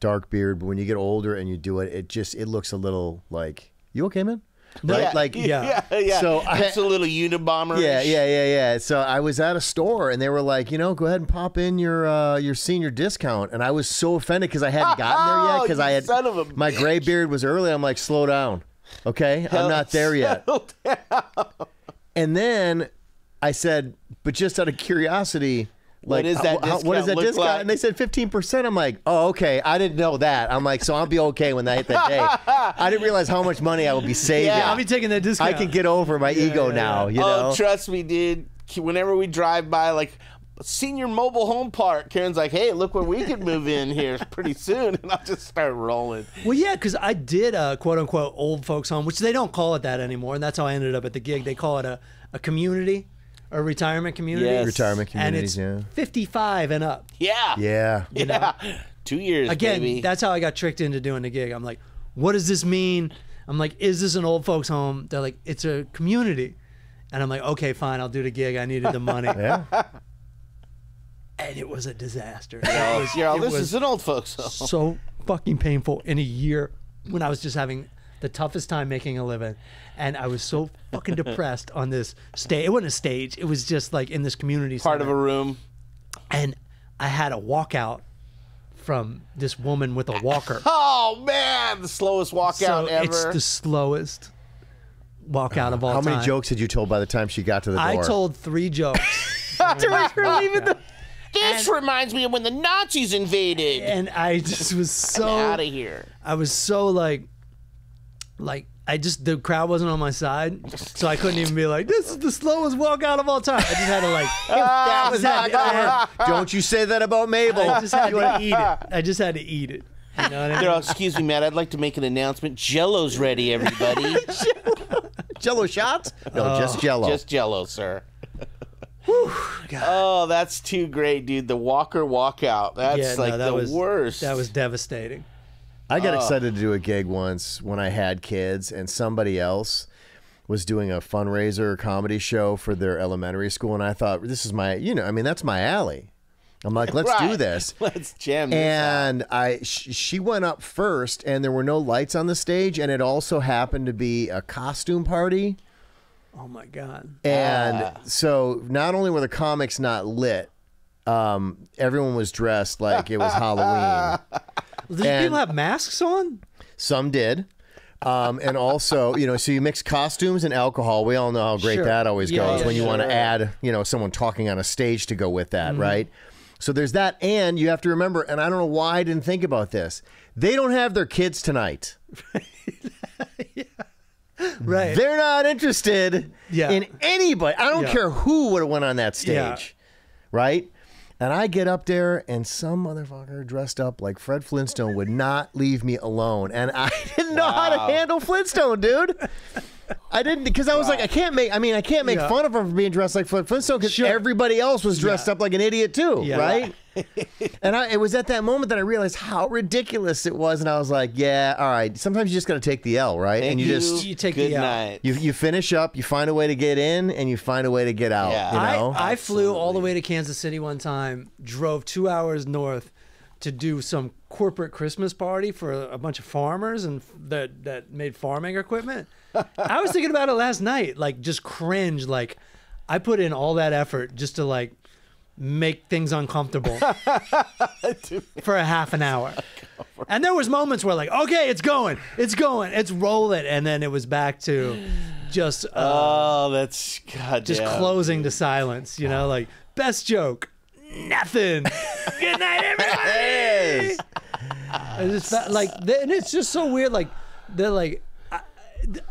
dark beard. But when you get older and you do it, it just it looks a little like you okay, man? No, <laughs> Right? Yeah. Like Yeah. yeah. Yeah. So I- it's a little Unabomber. Yeah, yeah, yeah, yeah. So I was at a store and they were like, you know, go ahead and pop in your uh, your senior discount, and I was so offended because I hadn't <laughs> gotten there yet because You I had son of a my gray beard was early. I'm like, slow down, okay, I'm not there yet. <laughs> And then I said, but just out of curiosity. Like, is that how- how- what is that discount? like? And they said 15%. I'm like, oh, okay. I didn't know that. I'm like, so I'll be okay when I hit that day. I didn't realize how much money I would be saving. Yeah. I'll be taking that discount. I can get over my ego yeah, now, yeah. you oh, know? Oh, trust me, dude. Whenever we drive by, like, senior mobile home park, Karen's like, hey, look where we could move in here pretty soon. <laughs> And I'll just start rolling. Well, yeah, because I did a quote unquote old folks home, which they don't call it that anymore, and that's how I ended up at the gig. They call it a, a community, a retirement community. Yes. Retirement and communities, it's yeah. 55 and up. Yeah. Yeah. Yeah. Two years, Again, baby. that's how I got tricked into doing the gig. I'm like, what does this mean? I'm like, is this an old folks home? They're like, it's a community. And I'm like, okay, fine, I'll do the gig. I needed the money. <laughs> Yeah. And it was a disaster. It was, yeah, this was is an old folks home. so fucking painful in a year when I was just having the toughest time making a living. And I was so fucking depressed on this stage. It wasn't a stage. It was just like in this community Part of a room. and I had a walkout from this woman with a walker. <laughs> Oh man, the slowest walkout so ever. it's the slowest walkout of all How many jokes had you told by the time she got to the door? I told three jokes. <laughs> <laughs> this reminds me of when the Nazis invaded. and I just was so Out of here. I was so like, like I just the crowd wasn't on my side, so I couldn't even be like, "This is the slowest walkout of all time." I just had to like, <laughs> that ah, was <laughs> I not had- I gonna- Don't you say that about Mabel. I just had to <laughs> eat it. I just had to eat it. You know what I They're all, excuse me, Matt. I'd like to make an announcement. Jello's ready, everybody. Jello shots? No, Oh. just Jello. Just Jello, sir. oh, that's too great, dude. The Walker walkout. That's Yeah, no, like that the was worst. That was devastating. I got excited to do a gig once when I had kids, and somebody else was doing a fundraiser comedy show for their elementary school, and I thought this is my, you know, I mean that's my alley. I'm like, let's do <laughs> this. <laughs> Let's jam this out. And I, sh- she went up first, and there were no lights on the stage, and it also happened to be a costume party. Oh my god. And Ah. so not only were the comics not lit, um, everyone was dressed like it was <laughs> Halloween. Did And- people have masks on? Some did. Um, and also, you know, so you mix costumes and alcohol. We all know how great Sure. that always Yeah, goes yeah, when you want to add, you know, someone talking on a stage to go with that, Mm-hmm. right? So there's that. And you have to remember, and I don't know why I didn't think about this, they don't have their kids tonight. <laughs> Right. They're not interested Yeah. in anybody. I don't Yeah. care who would have went on that Yeah. stage, right? And I get up there, and some motherfucker dressed up like Fred Flintstone would not leave me alone. And I <laughs> didn't know how to handle Flintstone, dude. <laughs> I didn't because I was like, I can't make. I mean, I can't make Yeah. fun of him for being dressed like Fred Flintstone because Sure. everybody else was dressed Yeah. up like an idiot too, Yeah. right? <laughs> and I, it was at that moment that I realized how ridiculous it was, and I was like, yeah, all right. Sometimes you just got to take the L, right? Thank and you, you. just You take Good the, night. you you finish up, you find a way to get in, and you find a way to get out. Yeah. You know, I, I flew all the way to Kansas City one time, drove two hours north to do some corporate Christmas party for a bunch of farmers and that that made farming equipment. <laughs> I was thinking about it last night, like just cringe. Like I put in all that effort just to like make things uncomfortable <laughs> for a half an hour. <laughs> And there was moments where like, okay, it's going, it's going, it's rolling, and then it was back to just uh, oh, that's God. just closing to silence, you know, like best joke, nothing. <laughs> Good night, everybody. I just felt like, and it's just so weird. Like they're like, I,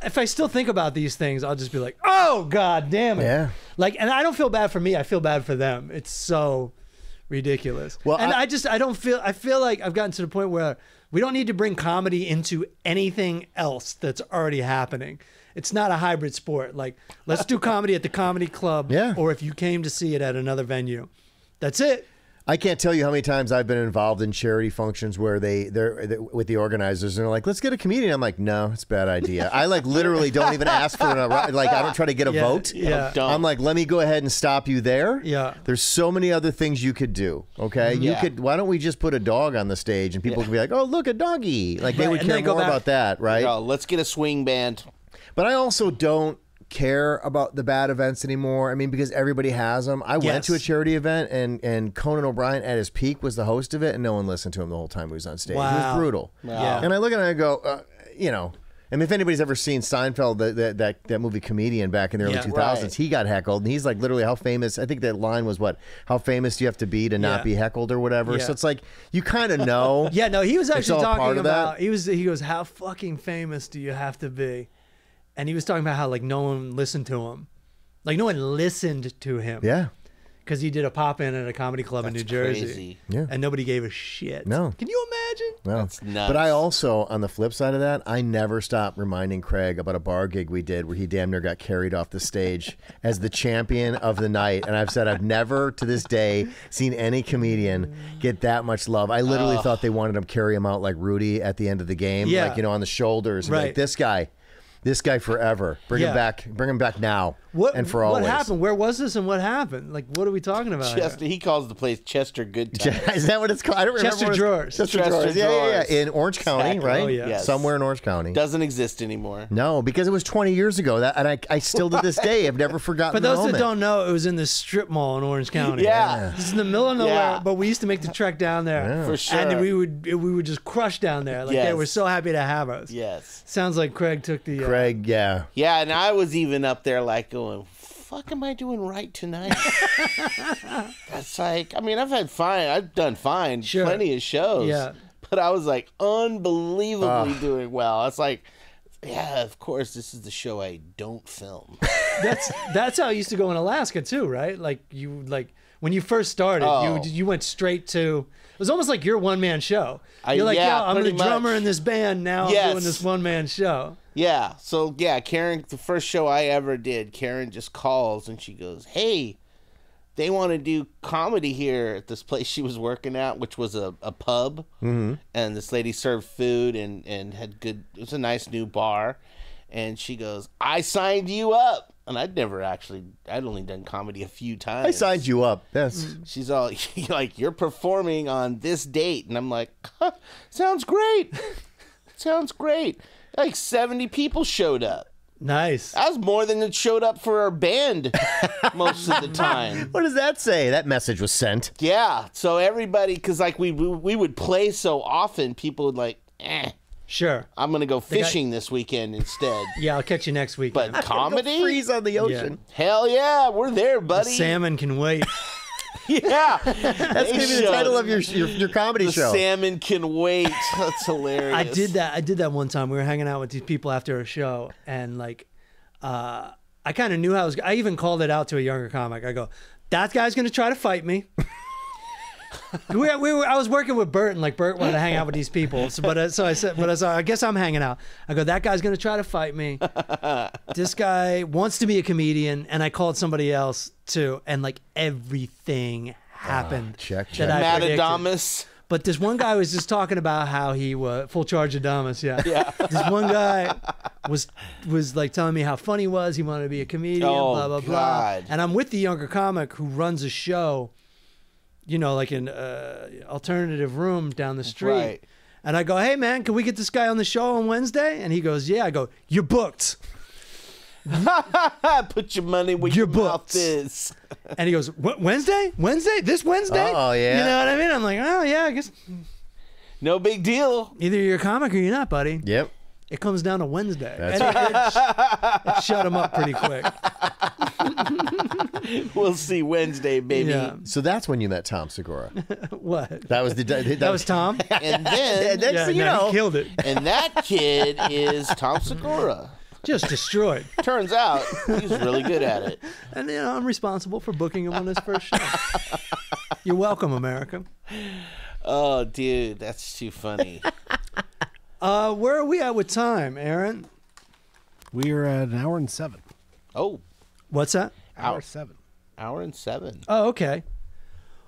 if I still think about these things, I'll just be like, oh god damn it. Yeah. Like, and I don't feel bad for me. I feel bad for them. It's so ridiculous. Well, and I- I, just I don't feel I feel like I've gotten to the point where we don't need to bring comedy into anything else that's already happening. It's not a hybrid sport. Like let's do comedy at the comedy club Yeah. or if you came to see it at another venue. That's it. I can't tell you how many times I've been involved in charity functions where they they're, they with the organizers and they're like, "Let's get a comedian." I'm like, "No, it's a bad idea." I like literally don't even ask for an like I don't try to get a Yeah, vote. yeah. Don't. I'm like, "Let me go ahead and stop you there." Yeah. There's so many other things you could do. Okay, mm-hmm. you could. Why don't we just put a dog on the stage and people Yeah. can be like, "Oh, look, a doggy!" Like they Right, would care then more back- about that, right? Oh, let's get a swing band. But I also don't care about the bad events anymore. I mean, because everybody has them. I went to a charity event and and Conan O'Brien at his peak was the host of it, and no one listened to him the whole time he was on stage. It was Wow. brutal. Yeah. And I look at it and I go, uh, you know. I mean, if anybody's ever seen Seinfeld, that that, that, that movie Comedian back in the early Yeah. 2000s, Right. he got heckled. And he's like, literally, how famous? I think that line was what? How famous do you have to be to not Yeah. be heckled or whatever? Yeah. So it's like, you kind of know. <laughs> Yeah, no, he was actually talking about he was he goes, How fucking famous do you have to be? And he was talking about how like no one listened to him. Like no one listened to him. Yeah. Because he did a pop in at a comedy club in New That's Jersey. crazy. Yeah. And nobody gave a shit. No. Can you imagine? No. That's nuts. But I also, on the flip side of that, I never stop reminding Craig about a bar gig we did where he damn near got carried off the stage <laughs> as the champion of the night. And I've said I've never to this day seen any comedian get that much love. I literally thought they wanted him to carry him out like Rudy at the end of the game, Yeah. like, you know, on the shoulders. and be Right. Like this guy. This guy forever. Bring Yeah. him back. Bring him back now What and for all. what happened? Where was this and what happened? Like, what are we talking about? here? Chester, he calls the place Chester Good <laughs> Times. Is that what it's called? I don't remember. Chester what it's- Drawers. Chester, Chester Drawers. Yeah, yeah, Drawers. yeah. In Orange County, Exactly. right? Oh, yeah. Yes. Somewhere in Orange County. Doesn't exist anymore. No, because it was 20 years ago. That, and I, I still to this day have never <laughs> forgotten. For the those that don't know, it was in the strip mall in Orange County. Yeah. It's in the middle of nowhere, Yeah. but we used to make the trek down there. For sure. And we would we would just crush down there. Like they Yes. were so happy to have us. Yes. Sounds like Craig took the uh, Craig, yeah. Yeah, and I was even up there like going, fuck am I doing right tonight? <laughs> That's like, I mean, I've had fine, I've done fine, Sure. plenty of shows. Yeah. But I was like unbelievably doing well. It's like, yeah, of course, this is the show I don't film. <laughs> That's that's how I used to go in Alaska too, right? Like you like when you first started, Oh. you you went straight to. It was almost like your one man show. You're like, yeah, yeah, I'm the drummer much. in this band. Now I'm doing this one man show. Yeah. So yeah, Karen, the first show I ever did, Karen just calls and she goes, "Hey, they want to do comedy here at this place she was working at, which was a, a pub, mm-hmm. and this lady served food and and had good. It was a nice new bar, and she goes, "I signed you up." And I'd never actually, I'd only done comedy a few times. I signed you up. Yes. <laughs> She's all <laughs> like, "You're performing on this date," and I'm like, huh, "Sounds great, <laughs> sounds great." Like seventy people showed up. Nice. That was more than it showed up for our band <laughs> most of the time. What does that say? That message was sent. Yeah, so everybody, because like we, we would play so often, people would like, eh, Sure. I'm gonna go fishing this weekend instead. <laughs> Yeah, I'll catch you next week. But <laughs> comedy, Freeze on the ocean. hell yeah, we're there, buddy. Salmon can wait. <laughs> yeah, That's gonna be the title of your your, your comedy the show. salmon can wait. <laughs> That's hilarious. I did that. I did that one time. We were hanging out with these people after a show, and like, uh, I kind of knew how I was. I even called it out to a younger comic. I go, "That guy's gonna try to fight me." <laughs> <laughs> we, we were, I was working with Bert, and like Bert wanted to hang out with these people. So, but uh, so I said, but I, said, I guess I'm hanging out. I go, that guy's gonna try to fight me. <laughs> this guy wants to be a comedian, and I called somebody else too, and like everything happened. check, that check. I Matt predicted. Adamus. But this one guy was just talking about how he was full charge Adamas. Yeah. Yeah. This one guy was was like telling me how funny he was. He wanted to be a comedian. Oh, blah blah blah. God. And I'm with the younger comic who runs a show. You know, like an uh, alternative room down the street. Right. And I go, hey man, can we get this guy on the show on Wednesday? And he goes, yeah. I go, you're booked. <laughs> Put your money where Your your mouth is. <laughs> And he goes, "Wh- Wednesday? Wednesday? This Wednesday? Oh, yeah. You know what I mean? I'm like, oh yeah, I guess No big deal. either you're a comic or you're not, buddy. Yep. It comes down to Wednesday. That's and it, it sh- it shut him up pretty quick. <laughs> <laughs> We'll see Wednesday, baby. Yeah. So that's when you met Tom Segura. <laughs> What? That was the that, That was Tom. <laughs> And then Next yeah, thing you know, he killed it. And that kid is Tom Segura. Just destroyed. Turns out he's really good at it. And you know, I'm responsible for booking him on his first show. You're welcome, America. Oh, dude, that's too funny. Uh, where are we at with time, Aaron? We are at an hour and seven. Oh, What's that? Hour Hour. seven. hour and seven. Oh, okay.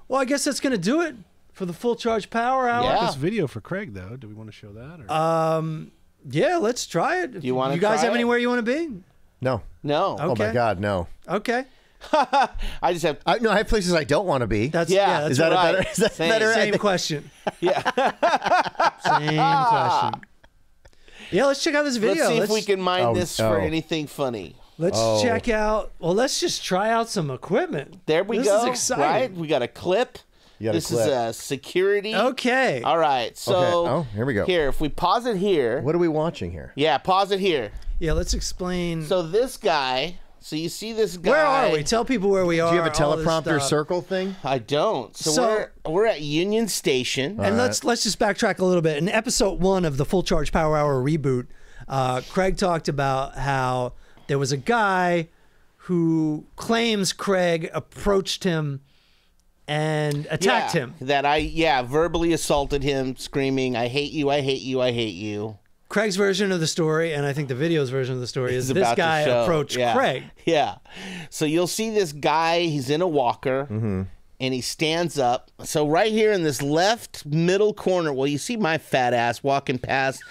Well, I guess that's gonna do it for the full charge power hour. Yeah. This video for Craig, though. Do we want to show that? Or? Um, yeah, let's try it. Do you wanna You guys try have it? anywhere you want to be? no. No, Oh my God, no. Okay. <laughs> I just have. I, no, I have places I don't want to be. That's Yeah, yeah. that's is that right. a better? Is that Same. better? Same think- question. <laughs> Yeah, <laughs> Same question. Yeah, let's check out this video. let's see if Let's- we can mine Oh, this for oh. anything funny. Let's Oh. check out. Well, let's just try out some equipment. There we this go. Is exciting. Right, we got a clip. You got a this clip. is a security. Okay. All right, so Okay. Oh, here we go. Here, if we pause it here. What are we watching here? Yeah, pause it here. Yeah, let's explain. So this guy. So you see this guy. where are we? Tell people where we are. Do you have a teleprompter circle thing? I don't. So, So- we're we're at Union Station. And let's let's just backtrack a little bit. In episode one of the Full Charge Power Hour reboot, uh, Craig talked about how there was a guy who claims Craig approached him and attacked Yeah, him. That I yeah verbally assaulted him, screaming, "I hate you! I hate you! I hate you!" Craig's version of the story, and I think the video's version of the story is this guy approached Yeah. Craig. <laughs> Yeah. So you'll see this guy. He's in a walker. Mm-hmm. And he stands up. So right here in this left middle corner, well, you see my fat ass walking past.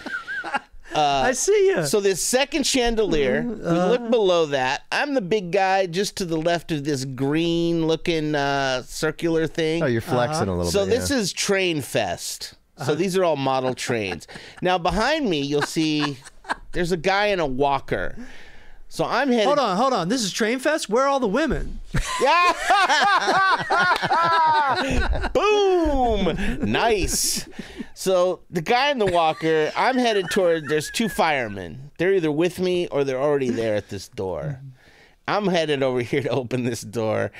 Uh, I see you. So this second chandelier, mm, we uh. look below that. I'm the big guy just to the left of this green looking uh, circular thing. Oh, you're flexing uh-huh. a little so bit. So this yeah. is Train Fest. So uh-huh. these are all model trains. Now behind me, you'll see <laughs> there's a guy in a walker. So I'm headed. hold on, hold on. This is Train Fest. Where are all the women? Yeah. <laughs> Boom. Nice. So the guy in the walker, I'm headed toward. There's two firemen. They're either with me or they're already there at this door. I'm headed over here to open this door.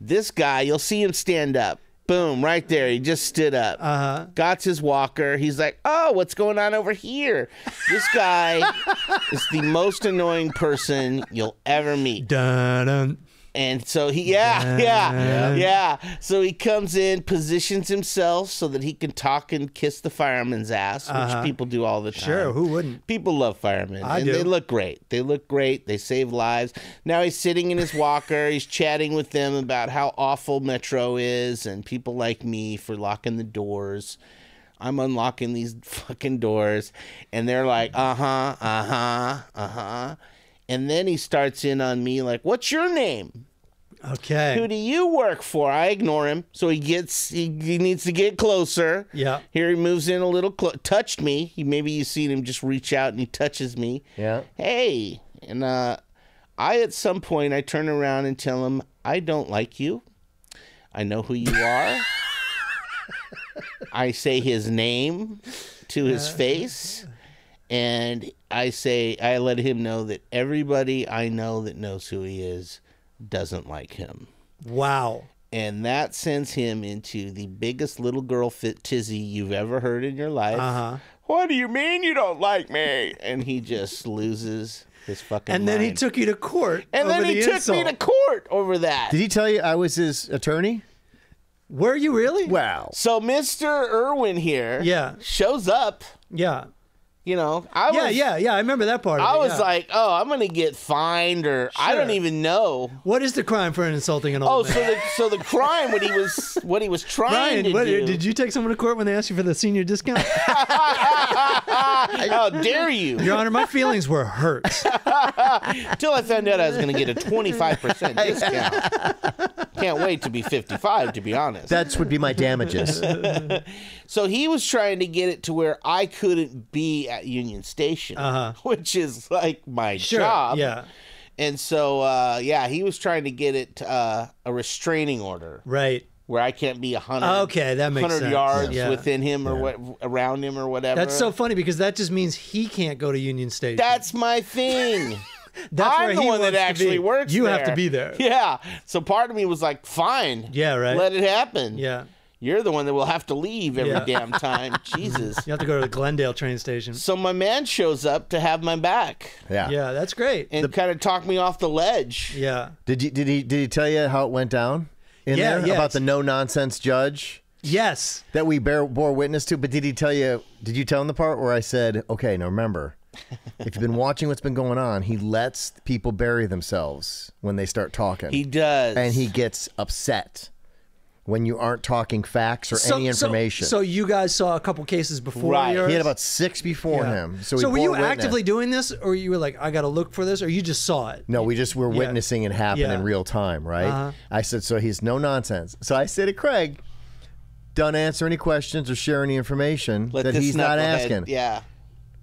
This guy, you'll see him stand up. Boom, right there. He just stood up. Uh-huh. Got his walker. He's like, oh, what's going on over here? This guy <laughs> is the most annoying person you'll ever meet. Dun, dun. And so he, <laughs> yeah, yeah, yeah, So he comes in, positions himself so that he can talk and kiss the fireman's ass, which people do all the time. Sure, who wouldn't? People love firemen. I and do. they look great. They look great. They save lives. Now he's sitting in his walker. <laughs> he's chatting with them about how awful Metro is and people like me for locking the doors. I'm unlocking these <laughs> fucking doors. And they're like, uh huh, uh huh, uh huh. And then he starts in on me like, what's your name? Okay. Who do you work for? I ignore him. So he gets he, he needs to get closer. Yeah. Here he moves in a little clo- touched me. He maybe you seen him just reach out and he touches me. Yeah. Hey. And uh I at some point I turn around and tell him I don't like you. I know who you are. <laughs> I say his name to his face and I say I let him know that everybody I know that knows who he is doesn't like him Wow. and that sends him into the biggest little girl fit tizzy you've ever heard in your life. Uh huh. What do you mean you don't like me? And he just loses his fucking. And then he took you to court. And over then he the took insult. me to court over that. Did he tell you I was his attorney? Were you really? Wow. so Mr. Irwin here, Yeah. shows up. Yeah. You know, I Yeah, was, yeah, yeah. I remember that part. Of I it, was yeah. like, oh, I'm gonna get fined, or I don't even know. what is the crime for insulting an Oh, old so man? the so the crime what he was what he was trying Brian, to what, do. did you take someone to court when they asked you for the senior discount? <laughs> How dare you? Your Honor, my feelings were hurt. <laughs> Until I found out I was going to get a 25% <laughs> discount. Can't wait to be 55, to be honest. That would be my damages. <laughs> so he was trying to get it to where I couldn't be at Union Station, Uh-huh. <laughs> which is like my Sure. job. Yeah. And so, uh, yeah, he was trying to get it uh, a restraining order Right. where I can't be a hundred. Okay, that makes 100 yards Yeah. within him or what around him or whatever. That's so funny because that just means he can't go to Union Station. That's my thing. That's I'm where the he one that actually works. You have to be there. Yeah. So part of me was like, fine. Yeah, right. Let it happen. Yeah. You're the one that will have to leave every Yeah. damn time. <laughs> Jesus. You have to go to the Glendale train station. So my man shows up to have my back Yeah. Yeah, that's great. and kind of talk me off the ledge. Yeah. Did you did he did he tell you how it went down in Yeah, there yeah. about the no nonsense judge Yes. that we bear, bore witness to? But did he tell you? Did you tell him the part where I said, "Okay, now remember, <laughs> if you've been watching what's been going on, he lets people bury themselves when they start talking, He does. and he gets upset when you aren't talking facts or any information." So, you guys saw a couple cases before Right. yours? he had about six before Yeah. him. So, So were you witness. actively doing this, or you were like, I got to look for this, or you just saw it? No, we just were Yeah. witnessing it happen Yeah. in real time, right? Uh-huh. I said, so he's no nonsense. So I said to Craig, don't answer any questions or share any information Let that he's not knucklehead- asking. Yeah.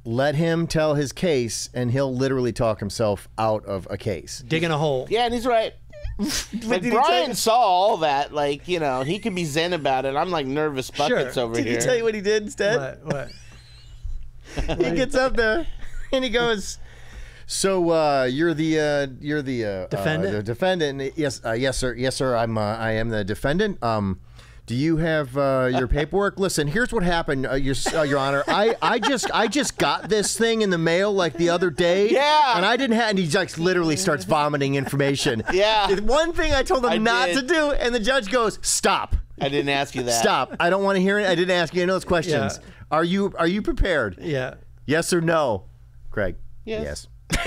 Let him tell his case, and he'll literally talk himself out of a case. Digging a hole. Yeah, and he's right. <laughs> Like Brian saw all that, like you know, he could be zen about it. I'm like nervous buckets Sure. over Did here. he tell you what he did instead? What? What? <laughs> he gets up there and he goes. So uh, you're the uh, you're the uh, Defendant? Uh, the defendant. Yes, uh, yes, sir. Yes, sir. I'm uh, I am the defendant. Um, do you have uh, your <laughs> paperwork? Listen, here's what happened, uh, your uh, your honor. I, I just I just got this thing in the mail like the other day. Yeah. And I didn't have. And he literally starts vomiting information. <laughs> Yeah. One thing I told him I not did. to do, and the judge goes, "Stop." I didn't ask you that. Stop! I don't want to hear it. I didn't ask you any of those questions. Yeah. Are you are you prepared? Yeah. Yes or no, Craig? Yes. <laughs>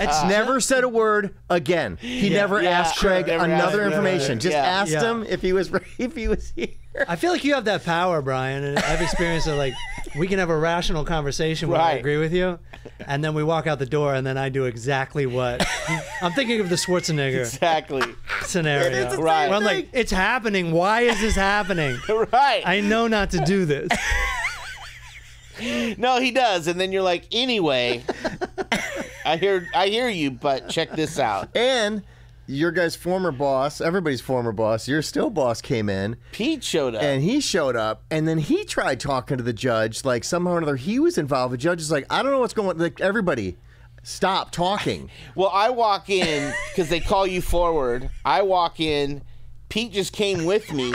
It's Never said a word again. He never Yeah, asked. Craig Never another asked- information. Just Yeah. asked Yeah. him if he was <laughs> if he was here. I feel like you have that power, Brian, and I've experienced it. Like we can have a rational conversation where I agree with you, and then we walk out the door, and then I do exactly what <laughs> I'm thinking of the Schwarzenegger Exactly. scenario. Right. Where I'm like, it's happening. Why is this happening? right. I know not to do this. <laughs> no, he does, and then you're like, anyway. I hear, I hear you, but check this out. And your guy's former boss, everybody's former boss, your still boss came in Pete showed up. and he showed up and then he tried talking to the judge like somehow or another he was involved. The judge is like, I don't know what's going on. Like everybody, stop talking. <laughs> Well, I walk in because they call you forward. I walk in. Pete just came with me,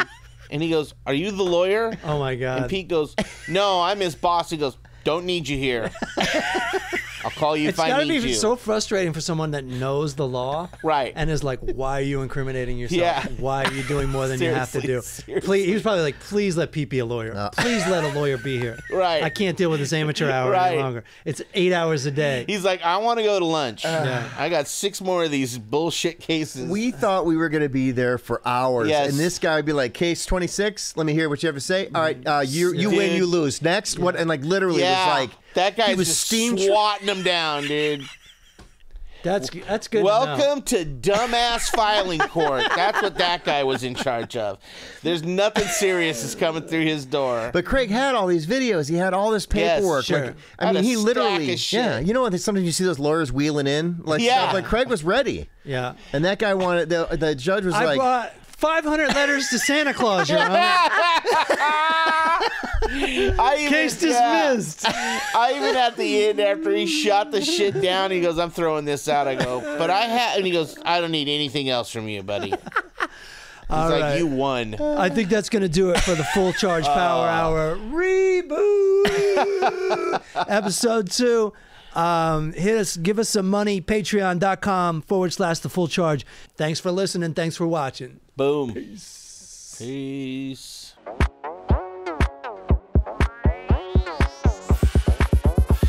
and he goes, "Are you the lawyer?" Oh my god! And. Pete goes, "No, I'm his boss." He goes, "Don't need you here. <laughs> I'll call you It's if I gotta need be you." so frustrating for someone that knows the law, Right. And is like, "Why are you incriminating yourself? Yeah. Why are you doing more than you have to do?" Seriously, Please, he was probably like, "Please let Pete be a lawyer. Please let a lawyer be here. <laughs> Right. I can't deal with this amateur hour Right. any longer. It's eight hours a day." He's like, "I want to go to lunch. Yeah. I got six more of these bullshit cases." We thought we were going to be there for hours, Yes. and this guy would be like, "Case twenty six. Let me hear what you have to say. All right, uh, you you win, you lose. Next, what?" And like literally, yeah, it was like that guy's he was just steam tra- swatting them down, dude. That's that's good. to know. Welcome to dumbass filing court. That's what that guy was in charge of. There's nothing serious is coming through his door. But Craig had all these videos. He had all this paperwork. Yes, sure. Like, I Had mean, a he stack literally, of shit. yeah. You know, what? sometimes you see those lawyers wheeling in, like Yeah. stuff. Like Craig was ready, Yeah. and that guy wanted. The, the judge was I like, brought 500 letters to Santa Claus, Your Honor. <laughs> I even, Case yeah. dismissed. I even at the end after he shot the shit down, he goes, "I'm throwing this out." I go, "But I have," and he goes, "I don't need anything else from you, buddy." He's All like, right. "You won." I think that's going to do it for the Full Charge <laughs> Power Hour reboot. Episode two. Um, hit us, give us some money. Patreon.com forward slash the full charge. Thanks for listening. Thanks for watching. Boom. Peace.